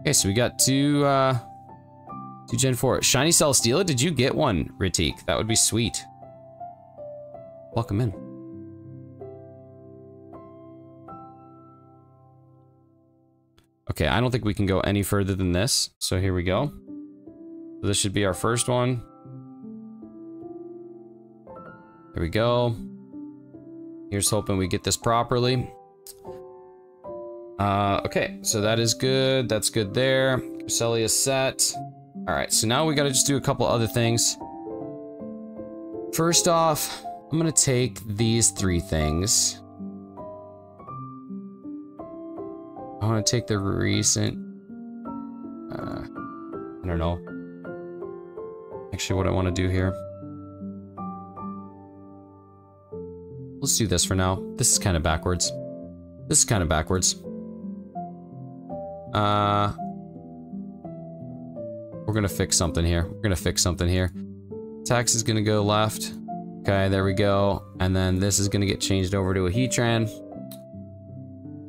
Okay, so we got two, uh, two Gen 4. Shiny Celesteela, did you get one, Ritik? That would be sweet. Welcome in. Okay, I don't think we can go any further than this, so here we go. So this should be our first one. There we go. Here's hoping we get this properly. Uh, okay, so that is good. That's good there. Cresselia set. All right, so now we gotta just do a couple other things. First off, I'm gonna take these three things. I want to take the recent. Uh, I don't know. Actually, what I want to do here. Let's do this for now. This is kind of backwards. This is kind of backwards. Uh, we're gonna fix something here. We're gonna fix something here. Tax is gonna go left. Okay, there we go. And then this is gonna get changed over to a Heatran.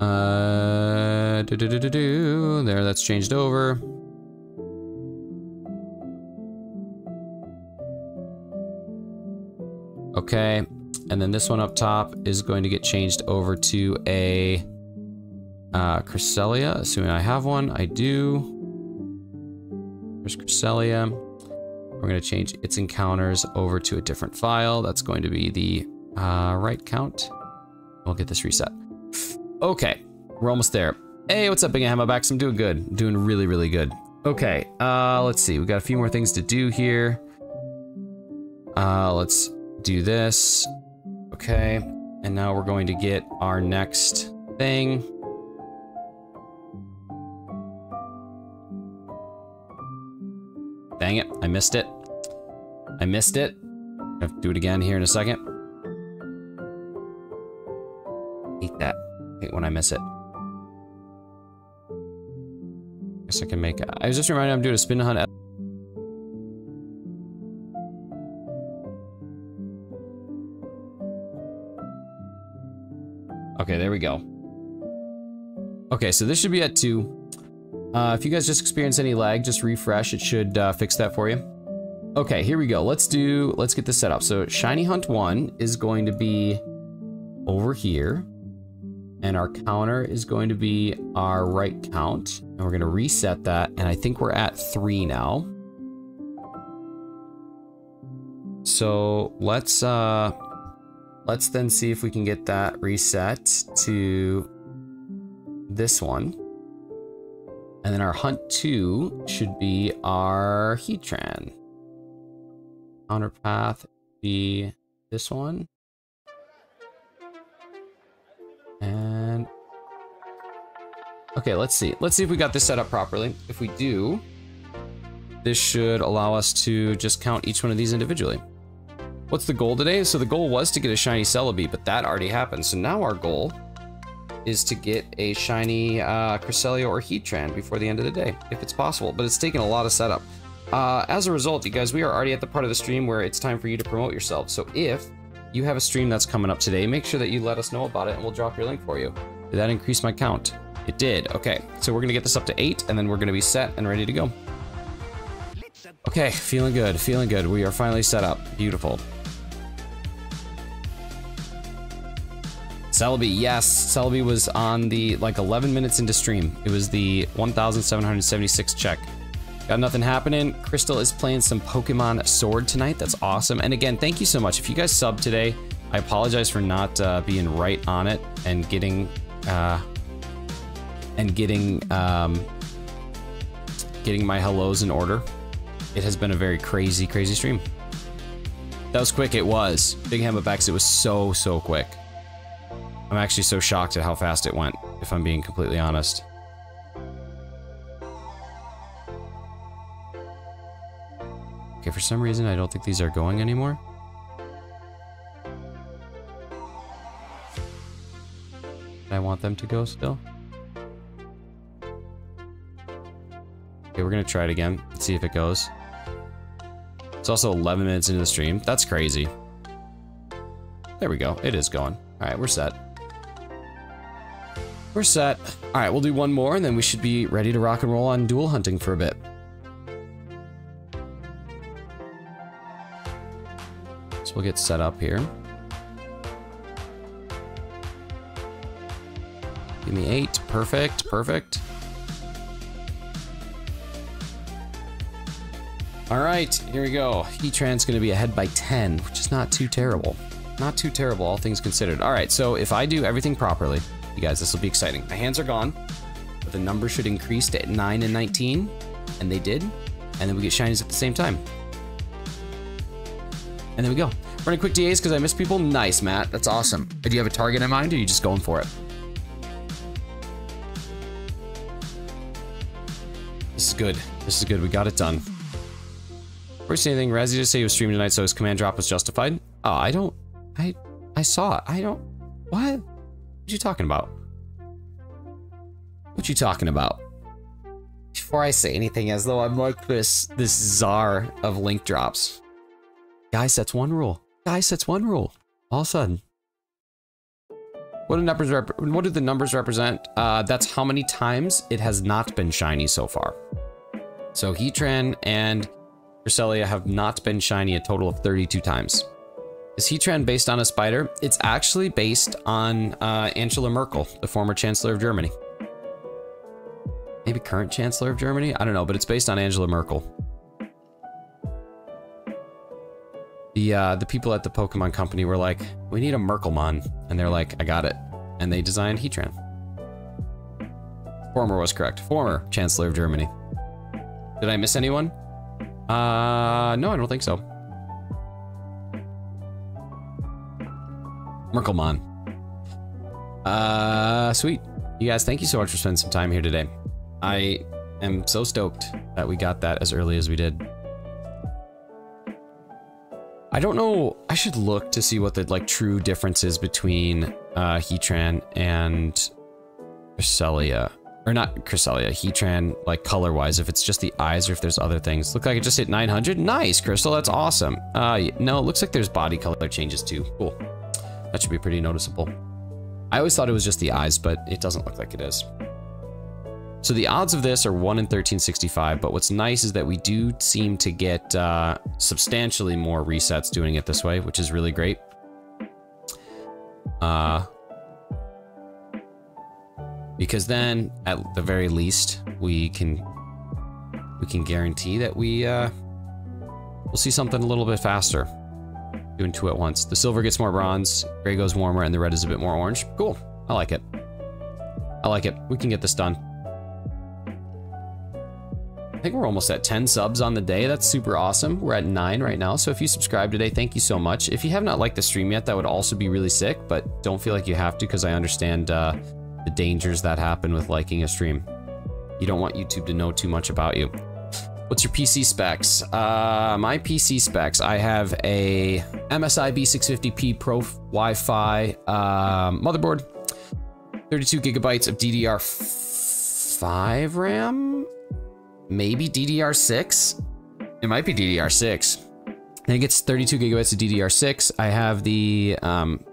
Uh, do do do do do. There, that's changed over. Okay, and then this one up top is going to get changed over to a uh, Cresselia, assuming I have one. I do. There's Cresselia. We're going to change its encounters over to a different file. That's going to be the uh, right count. We'll get this reset. Okay, we're almost there. Hey, what's up, Big Hammerbacks? I'm doing good. Doing really, really good. Okay, uh, let's see. We got a few more things to do here. Uh, let's do this. Okay, and now we're going to get our next thing. Dang it, I missed it. I missed it. I have to do it again here in a second. Hate that. Hate when I miss it. Guess I can make. I was just reminded I'm doing a spin hunt. Okay, there we go. Okay, so this should be at two. Uh, if you guys just experience any lag, just refresh. It should uh, fix that for you. Okay, here we go. Let's do, let's get this set up. So Shiny Hunt 1 is going to be over here. And our counter is going to be our right count. And we're going to reset that. And I think we're at three now. So let's, uh, let's then see if we can get that reset to this one. And then our hunt two should be our Heatran. Counter path be this one. And okay, let's see. Let's see if we got this set up properly. If we do, this should allow us to just count each one of these individually. What's the goal today? So the goal was to get a shiny Celebi, but that already happened. So now our goal is to get a shiny uh, Cresselia or Heatran before the end of the day, if it's possible. But it's taken a lot of setup. Uh, as a result, you guys, we are already at the part of the stream where it's time for you to promote yourself. So if you have a stream that's coming up today, make sure that you let us know about it and we'll drop your link for you. Did that increase my count? It did. Okay, so we're gonna get this up to eight and then we're gonna be set and ready to go. Okay, feeling good, feeling good. We are finally set up. Beautiful. Celebi, yes. Celebi was on the, like, 11 minutes into stream. It was the 1,776 check. Got nothing happening. Crystal is playing some Pokemon Sword tonight. That's awesome. And again, thank you so much. If you guys sub today, I apologize for not uh, being right on it and getting, uh, and getting, um, getting my hellos in order. It has been a very crazy, crazy stream. That was quick. It was. Big Hammerbacks, it was so, so quick. I'm actually so shocked at how fast it went, if I'm being completely honest. Okay, for some reason, I don't think these are going anymore. I want them to go still. Okay, we're gonna try it again. Let's See if it goes. It's also 11 minutes into the stream. That's crazy. There we go. It is going. All right, we're set. We're set. All right, we'll do one more and then we should be ready to rock and roll on dual hunting for a bit. So we'll get set up here. Give me eight. Perfect, perfect. All right, here we go. Heatran's gonna be ahead by 10, which is not too terrible. Not too terrible, all things considered. All right, so if I do everything properly, you guys, this will be exciting. My hands are gone, but the number should increase to 9 and 19, and they did. And then we get shinies at the same time. And there we go. Running quick DAs because I miss people. Nice, Matt. That's awesome. Do you have a target in mind, or are you just going for it? This is good. This is good. We got it done. First anything, Razzie just say he was streaming tonight, so his command drop was justified. Oh, I don't. I I saw it. I don't. What? What you talking about? What you talking about? Before I say anything, as though I'm like this this czar of link drops. Guy sets one rule. Guy sets one rule. All of a sudden. What do numbers What do the numbers represent? Uh, that's how many times it has not been shiny so far. So Heatran and Cresselia have not been shiny a total of 32 times. Is Heatran based on a spider? It's actually based on uh, Angela Merkel, the former Chancellor of Germany. Maybe current Chancellor of Germany? I don't know, but it's based on Angela Merkel. The uh, the people at the Pokemon Company were like, we need a Merkelmon. And they're like, I got it. And they designed Heatran. Former was correct. Former Chancellor of Germany. Did I miss anyone? Uh, no, I don't think so. Merkelmon. Uh, sweet. You guys, thank you so much for spending some time here today. I am so stoked that we got that as early as we did. I don't know. I should look to see what the like true difference is between uh, Heatran and Cresselia. Or not Cresselia, Heatran, like color-wise, if it's just the eyes or if there's other things. Look like it just hit 900. Nice, Crystal, that's awesome. Uh, no, it looks like there's body color changes too. Cool. That should be pretty noticeable. I always thought it was just the eyes, but it doesn't look like it is. So the odds of this are 1 in 1365, but what's nice is that we do seem to get uh, substantially more resets doing it this way, which is really great. Uh, because then, at the very least, we can we can guarantee that we uh, we'll see something a little bit faster. Doing two at once. The silver gets more bronze, gray goes warmer, and the red is a bit more orange. Cool. I like it. I like it. We can get this done. I think we're almost at 10 subs on the day. That's super awesome. We're at 9 right now. So if you subscribe today, thank you so much. If you have not liked the stream yet, that would also be really sick, but don't feel like you have to because I understand uh, the dangers that happen with liking a stream. You don't want YouTube to know too much about you. What's your PC specs? Uh, my PC specs, I have a MSI B650P Pro Wi-Fi um, motherboard, 32 gigabytes of DDR5 RAM, maybe DDR6. It might be DDR6. I think it's 32 gigabytes of DDR6. I have the um,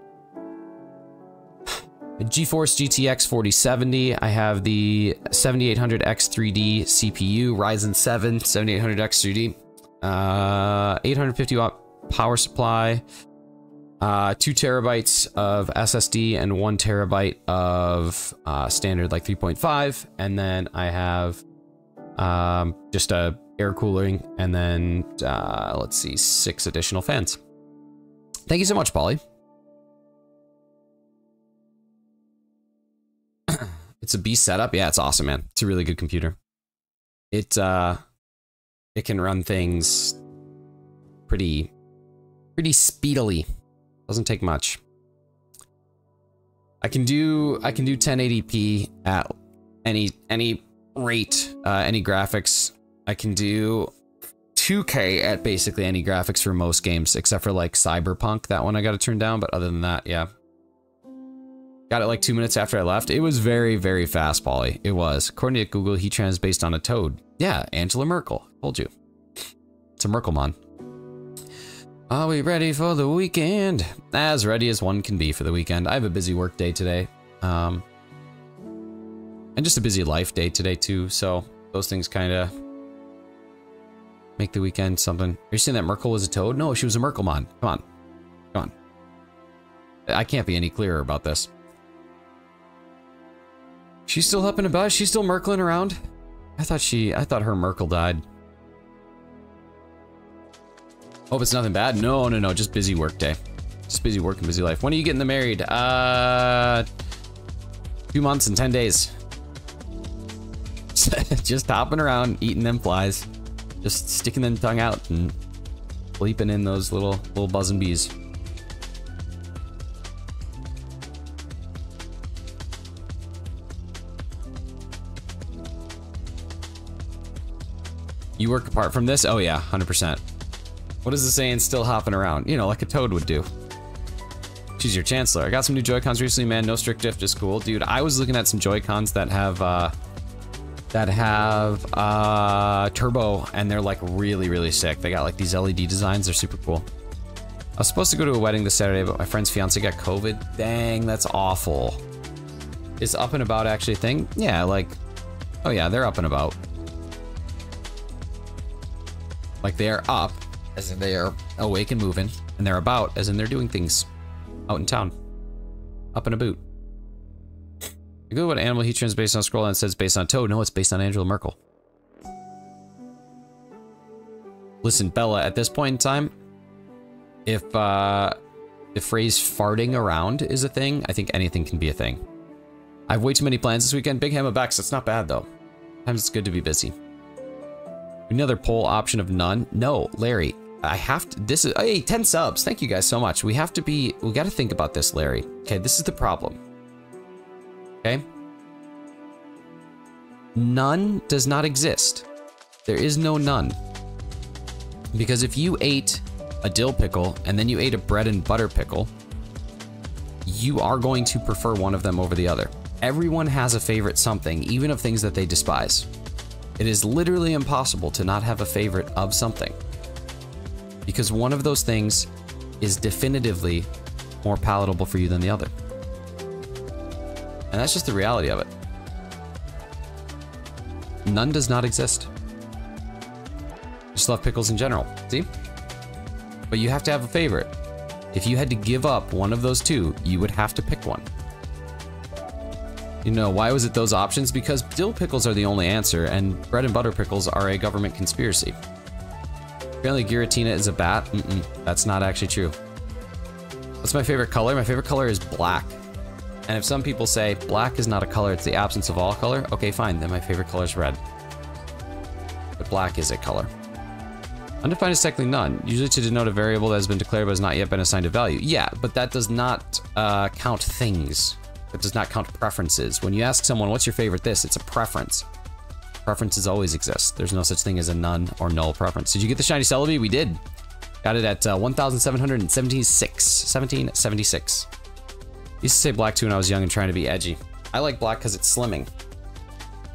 GeForce GTX 4070. I have the 7800X3D CPU, Ryzen 7 7800X3D, uh, 850 watt power supply, uh, two terabytes of SSD, and one terabyte of uh, standard like 3.5. And then I have um, just a air cooling, and then uh, let's see, six additional fans. Thank you so much, Polly. It's a beast setup. Yeah, it's awesome, man. It's a really good computer. It uh it can run things pretty pretty speedily. Doesn't take much. I can do I can do 1080p at any any rate, uh, any graphics. I can do 2K at basically any graphics for most games, except for like Cyberpunk. That one I got to turn down, but other than that, yeah, Got it like two minutes after I left. It was very, very fast, Polly. It was. According to Google, he trans based on a toad. Yeah, Angela Merkel. Told you. It's a Merkelmon. Are we ready for the weekend? As ready as one can be for the weekend. I have a busy work day today. Um, and just a busy life day today too, so those things kind of make the weekend something. Are you saying that Merkel was a toad? No, she was a Merkelmon. Come on. Come on. I can't be any clearer about this. She's still up and about? She's still Merkling around? I thought she, I thought her Merkel died. Hope it's nothing bad. No, no, no, just busy work day. Just busy work and busy life. When are you getting married? Uh, two months and 10 days. just hopping around, eating them flies. Just sticking them tongue out and sleeping in those little, little buzzing bees. You work apart from this? Oh yeah, 100%. What is the saying still hopping around? You know, like a toad would do. She's your chancellor. I got some new Joy-Cons recently, man. No strict drift is cool. Dude, I was looking at some Joy-Cons that have, uh, that have, uh, turbo, and they're like really, really sick. They got like these LED designs. They're super cool. I was supposed to go to a wedding this Saturday, but my friend's fiance got COVID. Dang, that's awful. Is up and about actually a thing? Yeah, like, oh yeah, they're up and about. Like they are up, as in they are awake and moving, and they're about, as in they're doing things out in town. Up in a boot. I what animal he turns based on scroll and says based on Toad. No, it's based on Angela Merkel. Listen, Bella, at this point in time, if uh, the phrase farting around is a thing, I think anything can be a thing. I have way too many plans this weekend. Big Hammer back, so it's not bad though. Sometimes it's good to be busy. Another poll option of none? No, Larry. I have to, this is, hey, 10 subs. Thank you guys so much. We have to be, we got to think about this, Larry. Okay, this is the problem. Okay? None does not exist. There is no none. Because if you ate a dill pickle and then you ate a bread and butter pickle, you are going to prefer one of them over the other. Everyone has a favorite something, even of things that they despise. It is literally impossible to not have a favorite of something. Because one of those things is definitively more palatable for you than the other. And that's just the reality of it. None does not exist. Just love pickles in general. See? But you have to have a favorite. If you had to give up one of those two, you would have to pick one. You know, why was it those options? Because dill pickles are the only answer, and bread and butter pickles are a government conspiracy. Apparently Giratina is a bat. Mm -mm, that's not actually true. What's my favorite color? My favorite color is black. And if some people say black is not a color, it's the absence of all color, okay, fine, then my favorite color is red. But black is a color. Undefined is technically none, usually to denote a variable that has been declared but has not yet been assigned a value. Yeah, but that does not uh, count things. It does not count preferences. When you ask someone, what's your favorite this, it's a preference. Preferences always exist. There's no such thing as a none or null preference. Did you get the shiny Celebi? We did. Got it at uh, 1,776. 1776. Used to say black too when I was young and trying to be edgy. I like black because it's slimming.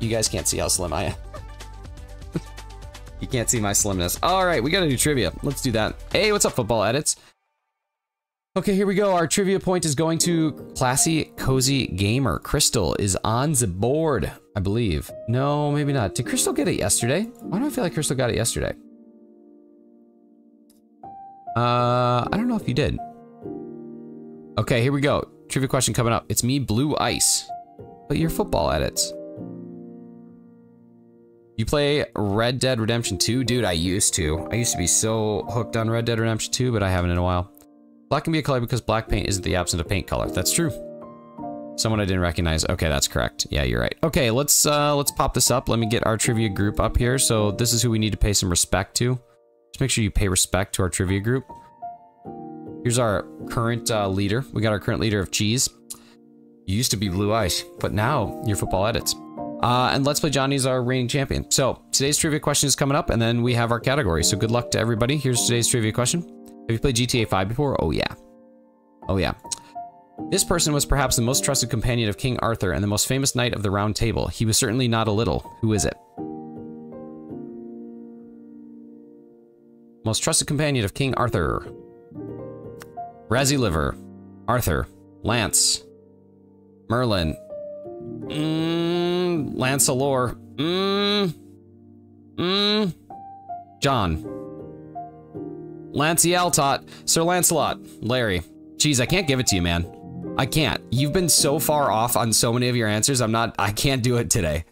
You guys can't see how slim I am. you can't see my slimness. All right, we got to do trivia. Let's do that. Hey, what's up, football edits? Okay, here we go. Our trivia point is going to Classy Cozy Gamer. Crystal is on the board, I believe. No, maybe not. Did Crystal get it yesterday? Why do I feel like Crystal got it yesterday? Uh, I don't know if you did. Okay, here we go. Trivia question coming up. It's me, Blue Ice. But your football edits. You play Red Dead Redemption 2? Dude, I used to. I used to be so hooked on Red Dead Redemption 2, but I haven't in a while. Black can be a color because black paint isn't the absence of paint color. That's true. Someone I didn't recognize. Okay, that's correct. Yeah, you're right. Okay, let's uh, let's pop this up. Let me get our trivia group up here. So this is who we need to pay some respect to. Just make sure you pay respect to our trivia group. Here's our current uh, leader. We got our current leader of cheese. You used to be Blue Ice, but now you're football edits. Uh, and Let's Play Johnny's our reigning champion. So today's trivia question is coming up, and then we have our category. So good luck to everybody. Here's today's trivia question. Have you played GTA 5 before? Oh yeah. Oh yeah. This person was perhaps the most trusted companion of King Arthur and the most famous knight of the Round Table. He was certainly not a little. Who is it? Most trusted companion of King Arthur. Razzie Liver. Arthur. Lance. Merlin. Mmm. Lancelor. Mmm. Mmm. John. Lancealtot, Sir Lancelot, Larry. Geez, I can't give it to you, man. I can't. You've been so far off on so many of your answers, I'm not, I can't do it today.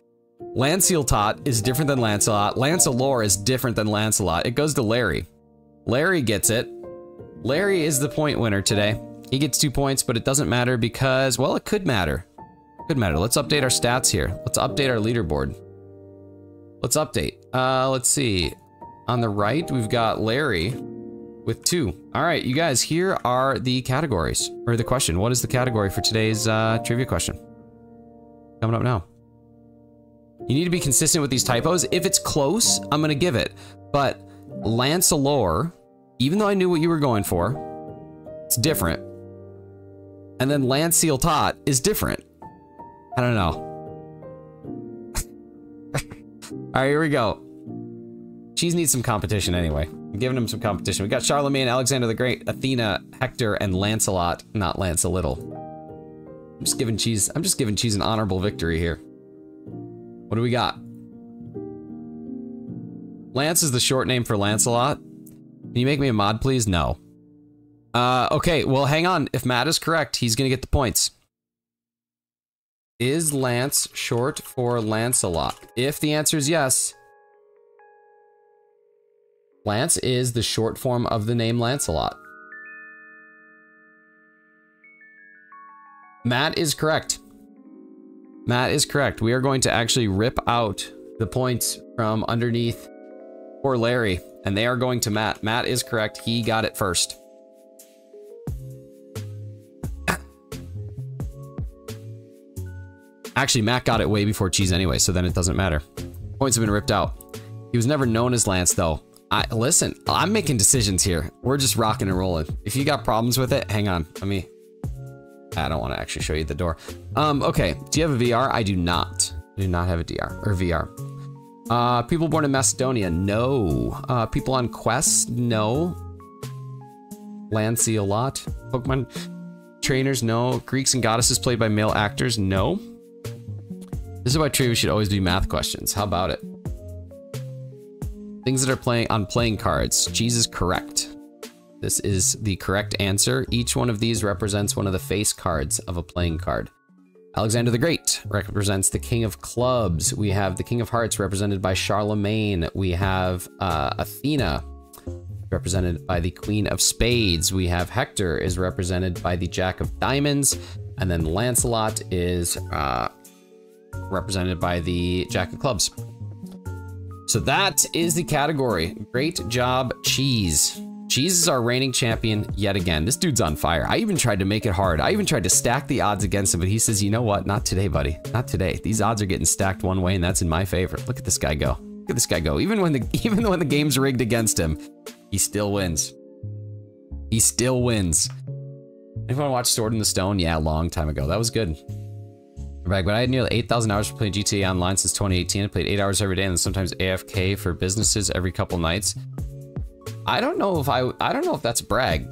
Lancealtot is different than Lancelot. Lancelor is different than Lancelot. It goes to Larry. Larry gets it. Larry is the point winner today. He gets two points, but it doesn't matter because, well, it could matter. Could matter. Let's update our stats here. Let's update our leaderboard. Let's update. Uh, let's see. On the right, we've got Larry with two. All right, you guys, here are the categories, or the question. What is the category for today's uh, trivia question? Coming up now. You need to be consistent with these typos. If it's close, I'm gonna give it. But Lancelor, even though I knew what you were going for, it's different. And then Lanceal Tot is different. I don't know. All right, here we go. Cheese needs some competition anyway. I'm giving him some competition. We got Charlemagne, Alexander the Great, Athena, Hector, and Lancelot, not Lance a Little. I'm just giving Cheese, I'm just giving Cheese an honorable victory here. What do we got? Lance is the short name for Lancelot. Can you make me a mod, please? No. Uh, okay, well, hang on. If Matt is correct, he's gonna get the points. Is Lance short for Lancelot? If the answer is yes, Lance is the short form of the name Lancelot. Matt is correct. Matt is correct. We are going to actually rip out the points from underneath for Larry, and they are going to Matt. Matt is correct. He got it first. Actually, Matt got it way before Cheese anyway, so then it doesn't matter. Points have been ripped out. He was never known as Lance, though. I Listen, I'm making decisions here. We're just rocking and rolling. If you got problems with it, hang on. Let me... I don't want to actually show you the door. Um, okay. Do you have a VR? I do not. I do not have a DR or VR. Uh, people born in Macedonia? No. Uh, people on Quest? No. Lancy a lot. Pokemon trainers? No. Greeks and goddesses played by male actors? No. This is why trivia should always be math questions. How about it? Things that are playing on playing cards. Is correct. This is the correct answer. Each one of these represents one of the face cards of a playing card. Alexander the Great represents the King of Clubs. We have the King of Hearts represented by Charlemagne. We have uh, Athena represented by the Queen of Spades. We have Hector is represented by the Jack of Diamonds. And then Lancelot is uh, represented by the Jack of Clubs. So that is the category. Great job, Cheese. Cheese is our reigning champion yet again. This dude's on fire. I even tried to make it hard. I even tried to stack the odds against him, but he says, you know what? Not today, buddy. Not today. These odds are getting stacked one way, and that's in my favor. Look at this guy go. Look at this guy go. Even when the even when the game's rigged against him, he still wins. He still wins. Anyone watch Sword in the Stone? Yeah, a long time ago. That was good. Back, but I had nearly 8,000 hours playing GTA Online since 2018. I played 8 hours every day and sometimes AFK for businesses every couple nights. I don't know if I I don't know if that's brag.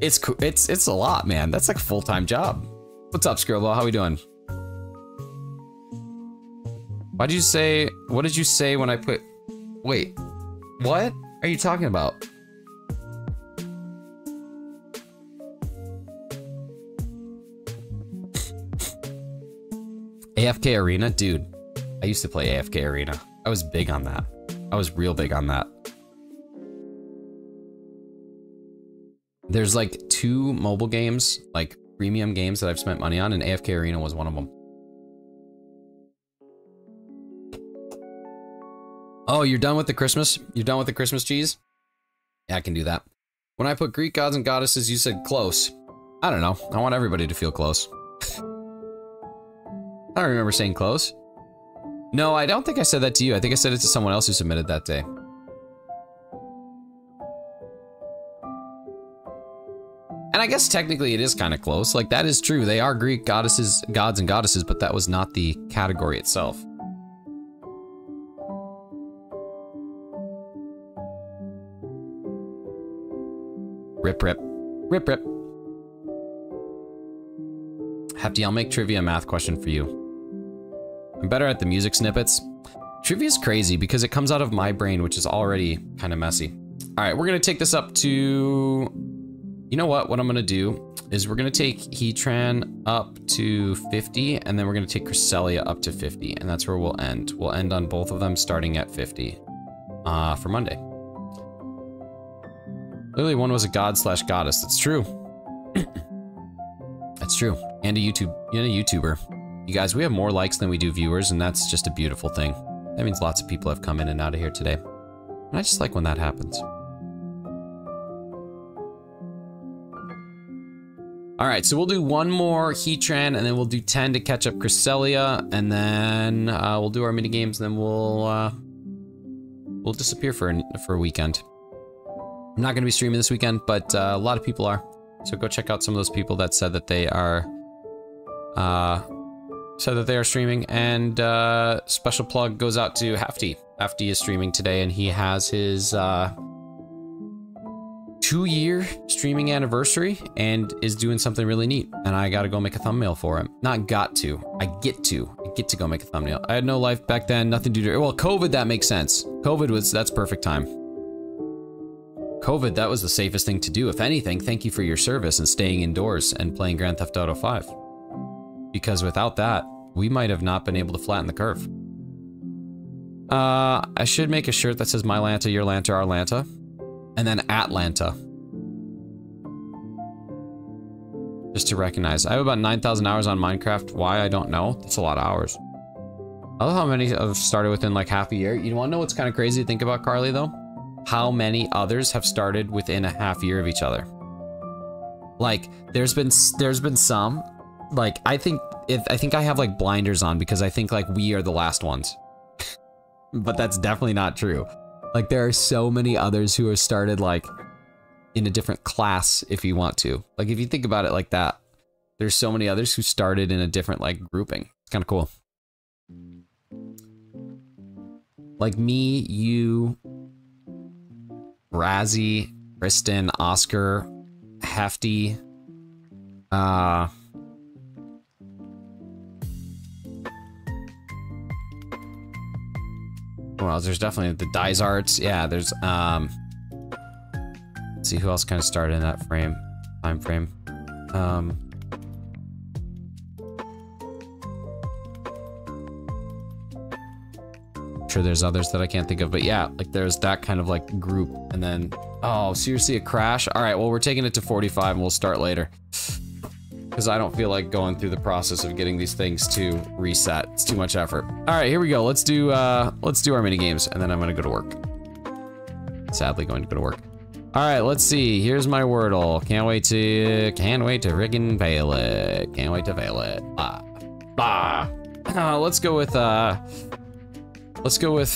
It's it's it's a lot, man. That's like a full-time job. What's up, Scribble? How we doing? Why did you say what did you say when I put Wait. What are you talking about? AFK Arena? Dude, I used to play AFK Arena. I was big on that. I was real big on that. There's like two mobile games, like premium games that I've spent money on, and AFK Arena was one of them. Oh, you're done with the Christmas? You're done with the Christmas cheese? Yeah, I can do that. When I put Greek gods and goddesses, you said close. I don't know. I want everybody to feel close. I don't remember saying close. No, I don't think I said that to you. I think I said it to someone else who submitted that day. And I guess technically it is kind of close. Like, that is true. They are Greek goddesses, gods and goddesses, but that was not the category itself. Rip, rip. Rip, rip. Hefty, I'll make trivia math question for you. I'm better at the music snippets. Trivia is crazy because it comes out of my brain, which is already kind of messy. All right, we're gonna take this up to, you know what? What I'm gonna do is we're gonna take Heatran up to 50, and then we're gonna take Cresselia up to 50, and that's where we'll end. We'll end on both of them starting at 50 uh, for Monday. Literally, one was a god slash goddess. That's true. that's true. And a YouTube, and a YouTuber. You guys, we have more likes than we do viewers, and that's just a beautiful thing. That means lots of people have come in and out of here today. And I just like when that happens. All right, so we'll do one more Heatran, and then we'll do 10 to catch up Cresselia, and then uh, we'll do our mini games, and then we'll uh, we'll disappear for an, for a weekend. I'm not going to be streaming this weekend, but uh, a lot of people are. So go check out some of those people that said that they are said that they are streaming. And uh, special plug goes out to Hefty. Hefty is streaming today, and he has his uh, two year streaming anniversary and is doing something really neat. And I got to go make a thumbnail for him. Not got to, I get to. I get to go make a thumbnail. I had no life back then, nothing to do. Well, COVID, that makes sense. COVID was, that's perfect time. COVID, that was the safest thing to do. If anything, thank you for your service and staying indoors and playing Grand Theft Auto 5. Because without that, we might have not been able to flatten the curve. Uh, I should make a shirt that says My Lanta, Your Lanta, Our Lanta. And then Atlanta. Just to recognize. I have about 9,000 hours on Minecraft. Why, I don't know. That's a lot of hours. I love how many have started within like half a year. You want to know what's kind of crazy to think about, Carly, though? How many others have started within a half year of each other? Like, there's been there's been some, like I think if I think I have like blinders on because I think like we are the last ones. but that's definitely not true. Like there are so many others who have started like in a different class if you want to. Like if you think about it like that, there's so many others who started in a different like grouping. It's kind of cool. Like me, you, Razzie, Kristen, Oscar, Hefty, uh Well, there's definitely the Dies Arts. Yeah, there's um let's see who else kind of started in that frame time frame. Um sure there's others that I can't think of, but yeah, like there's that kind of like group and then oh, seriously a crash? All right, well, we're taking it to 45 and we'll start later. Because I don't feel like going through the process of getting these things to reset. It's too much effort. All right, here we go. Let's do uh let's do our mini games and then I'm to go to work. Sadly going to go to work. All right, let's see. Here's my Wordle. Can't wait to can't wait to riggin' fail it. Can't wait to fail it. Blah. Blah. Uh, let's go with uh Let's go with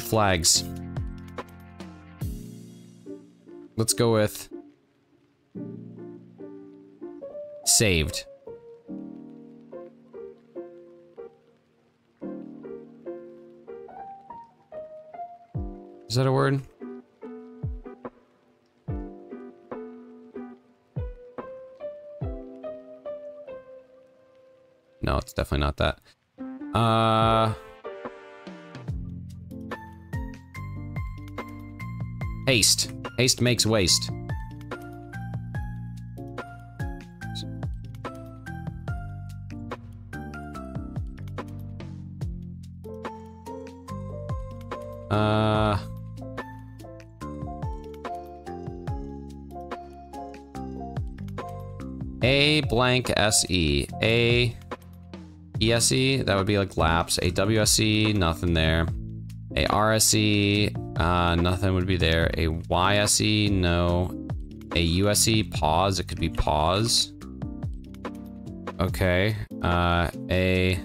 flags. Let's go with saved. Is that a word? No, it's definitely not that. Uh... Haste. Haste makes waste. Uh... A blank SE. A ESE, that would be like laps. A WSE, nothing there. A RSE, uh, nothing would be there. A YSE, no. A USE, pause, it could be pause. Okay. Uh, a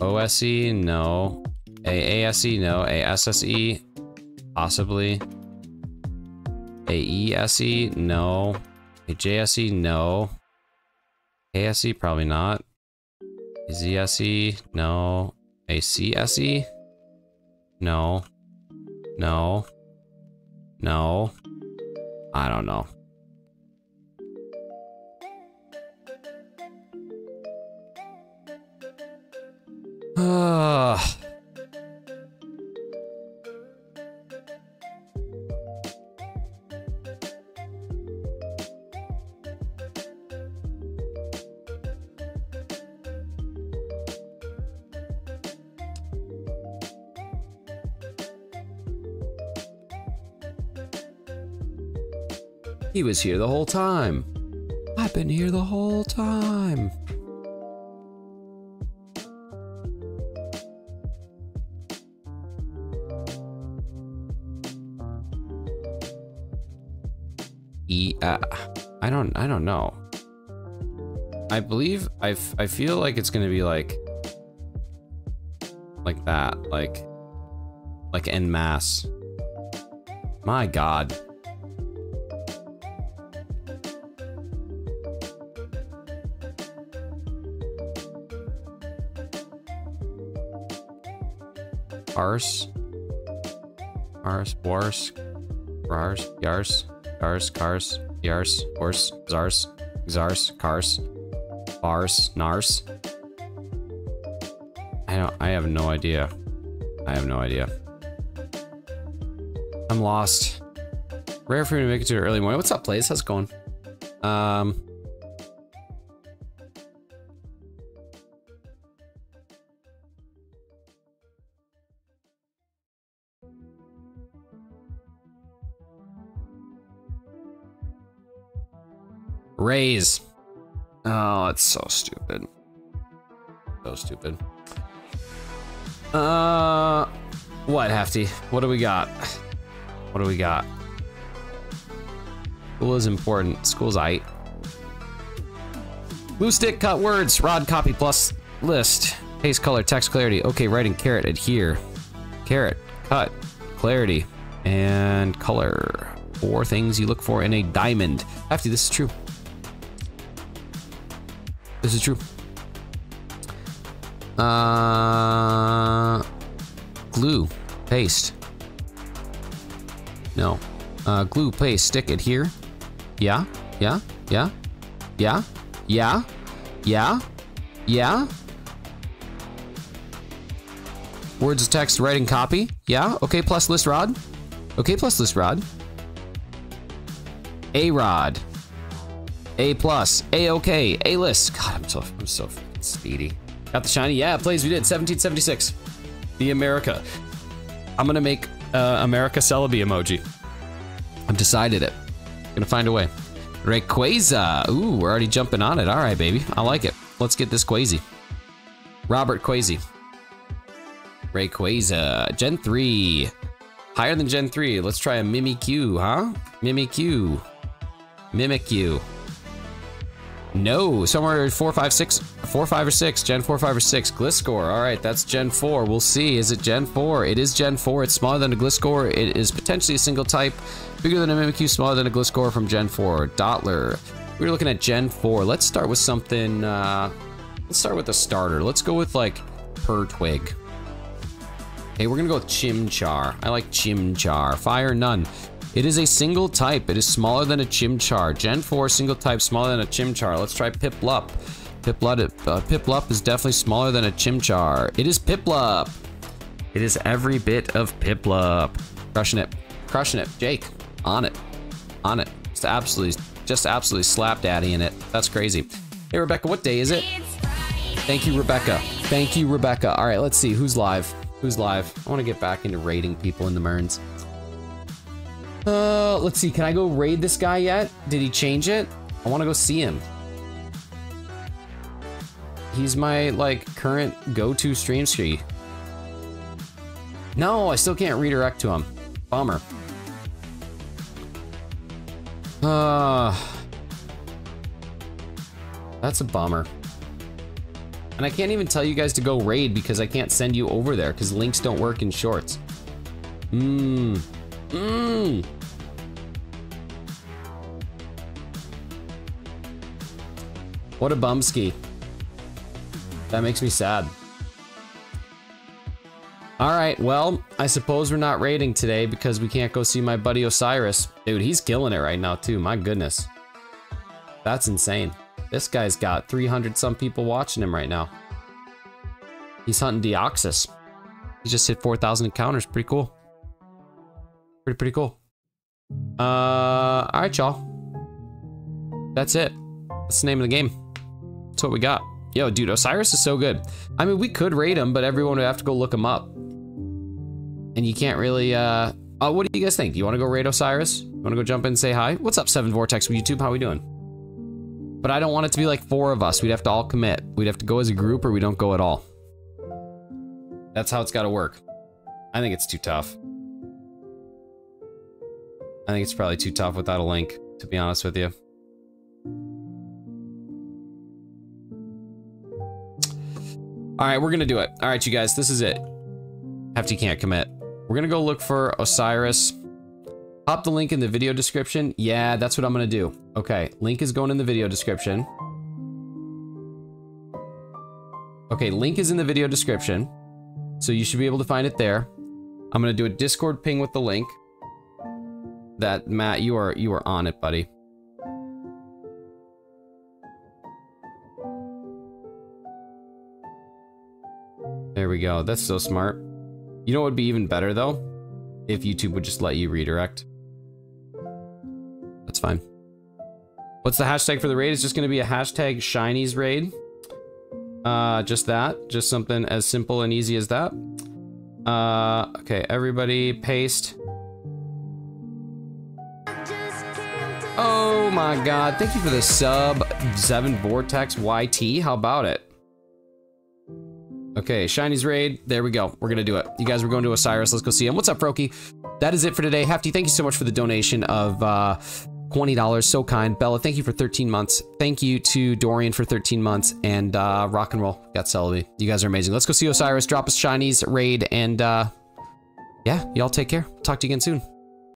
OSE, no. A ASE, no. A SSE, possibly. AESE, no. AJSE, no. ASE, probably not. A ZSE, no. ACSE? No. No. No. I don't know. Ah. He was here the whole time. I've been here the whole time. E. Uh, I don't. I don't know. I believe. I, I feel like it's gonna be like. Like that. Like. Like en masse. My God. Ars. Ars. Wars. Rars. Yars. Yars. Cars. Yars. Horse. Zars. Zars. Cars. Bars. Nars. I don't. I have no idea. I have no idea. I'm lost. Rare for me to make it to an early morning. What's up, Blaze? How's it going? Um. Raise. Oh, it's so stupid. So stupid. Uh, what, Hefty? What do we got? What do we got? School is important. School's aight. Blue stick, cut words, rod, copy, plus list. Paste, color, text, clarity. Okay, writing, carrot, adhere. Carrot, cut, clarity, and color. Four things you look for in a diamond. Hefty, this is true. This is true. Uh, glue, paste. No. Uh, glue, paste, stick, adhere. Yeah, yeah, yeah, yeah, yeah, yeah, yeah. Words of text, writing, copy. Yeah, okay, plus list rod. Okay, plus list rod. A rod. A plus, A okay, A list. God, I'm so I'm so speedy. Got the shiny, yeah, plays we did. 1776. The America. I'm gonna make uh, America Celebi emoji. I've decided it. Gonna find a way. Rayquaza. Ooh, we're already jumping on it. All right, baby. I like it. Let's get this Quazy. Robert Quazy. Rayquaza. Gen 3. Higher than Gen 3. Let's try a Mimikyu, huh? Mimikyu. Mimikyu. No, somewhere four, five, six, four, five, or six. Gen four, five, or six. Gliscor. All right, that's Gen four. We'll see. Is it Gen four? It is Gen four. It's smaller than a Gliscor. It is potentially a single type, bigger than a Mimikyu, smaller than a Gliscor from Gen four. Dottler. We're looking at Gen four. Let's start with something. Uh, let's start with a starter. Let's go with like Turtwig. Hey, we're gonna go with Chimchar. I like Chimchar. Fire none. It is a single type. It is smaller than a Chimchar. Gen 4 single type smaller than a Chimchar. Let's try Piplup. Piplup, uh, Piplup is definitely smaller than a Chimchar. It is Piplup. It is every bit of Piplup. Crushing it. Crushing it. Jake, on it. On it. Just absolutely, just absolutely slap daddy in it. That's crazy. Hey, Rebecca, what day is it? Thank you, Rebecca. Thank you, Rebecca. All right, let's see. Who's live? Who's live? I want to get back into raiding people in the Merns. Uh, let's see. Can I go raid this guy yet? Did he change it? I want to go see him. He's my, like, current go-to stream screen. No, I still can't redirect to him. Bummer. Uh, that's a bummer. And I can't even tell you guys to go raid because I can't send you over there because links don't work in shorts. Mmm. Mmm. What a bumski. That makes me sad. All right, well, I suppose we're not raiding today because we can't go see my buddy Osiris. Dude, he's killing it right now too, my goodness. That's insane. This guy's got 300 some people watching him right now. He's hunting Deoxys. He just hit 4,000 encounters, pretty cool. Pretty, pretty cool. Uh, all right, y'all. That's it. That's the name of the game. That's what we got. Yo, dude, Osiris is so good. I mean, we could raid him, but everyone would have to go look him up. And you can't really, uh... Oh, what do you guys think? Do you want to go raid Osiris? You want to go jump in and say hi? What's up, Seven Vortex YouTube? How we doing? But I don't want it to be like four of us. We'd have to all commit. We'd have to go as a group or we don't go at all. That's how it's got to work. I think it's too tough. I think it's probably too tough without a link. to be honest with you. All right, we're gonna do it. All right, you guys, this is it. Hefty can't commit. We're gonna go look for Osiris. Pop the link in the video description. Yeah, that's what I'm gonna do. Okay, link is going in the video description. Okay, link is in the video description. So you should be able to find it there. I'm gonna do a Discord ping with the link. That Matt, you are you are on it, buddy. There we go. That's so smart. You know what would be even better though? If YouTube would just let you redirect. That's fine. What's the hashtag for the raid? It's just gonna be a hashtag shinies raid. Uh, just that. Just something as simple and easy as that. Uh, okay, everybody paste. Oh my god, thank you for the sub, Seven Vortex YT. How about it? Okay, Shiny's Raid. There we go. We're gonna do it. You guys were going to Osiris. Let's go see him. What's up, Froky? That is it for today. Hefty, thank you so much for the donation of uh, $20. So kind. Bella, thank you for 13 months. Thank you to Dorian for 13 months. And uh, Rock and Roll, got Celebi. You guys are amazing. Let's go see Osiris, drop us Shiny's Raid, and uh, yeah, y'all take care. Talk to you again soon.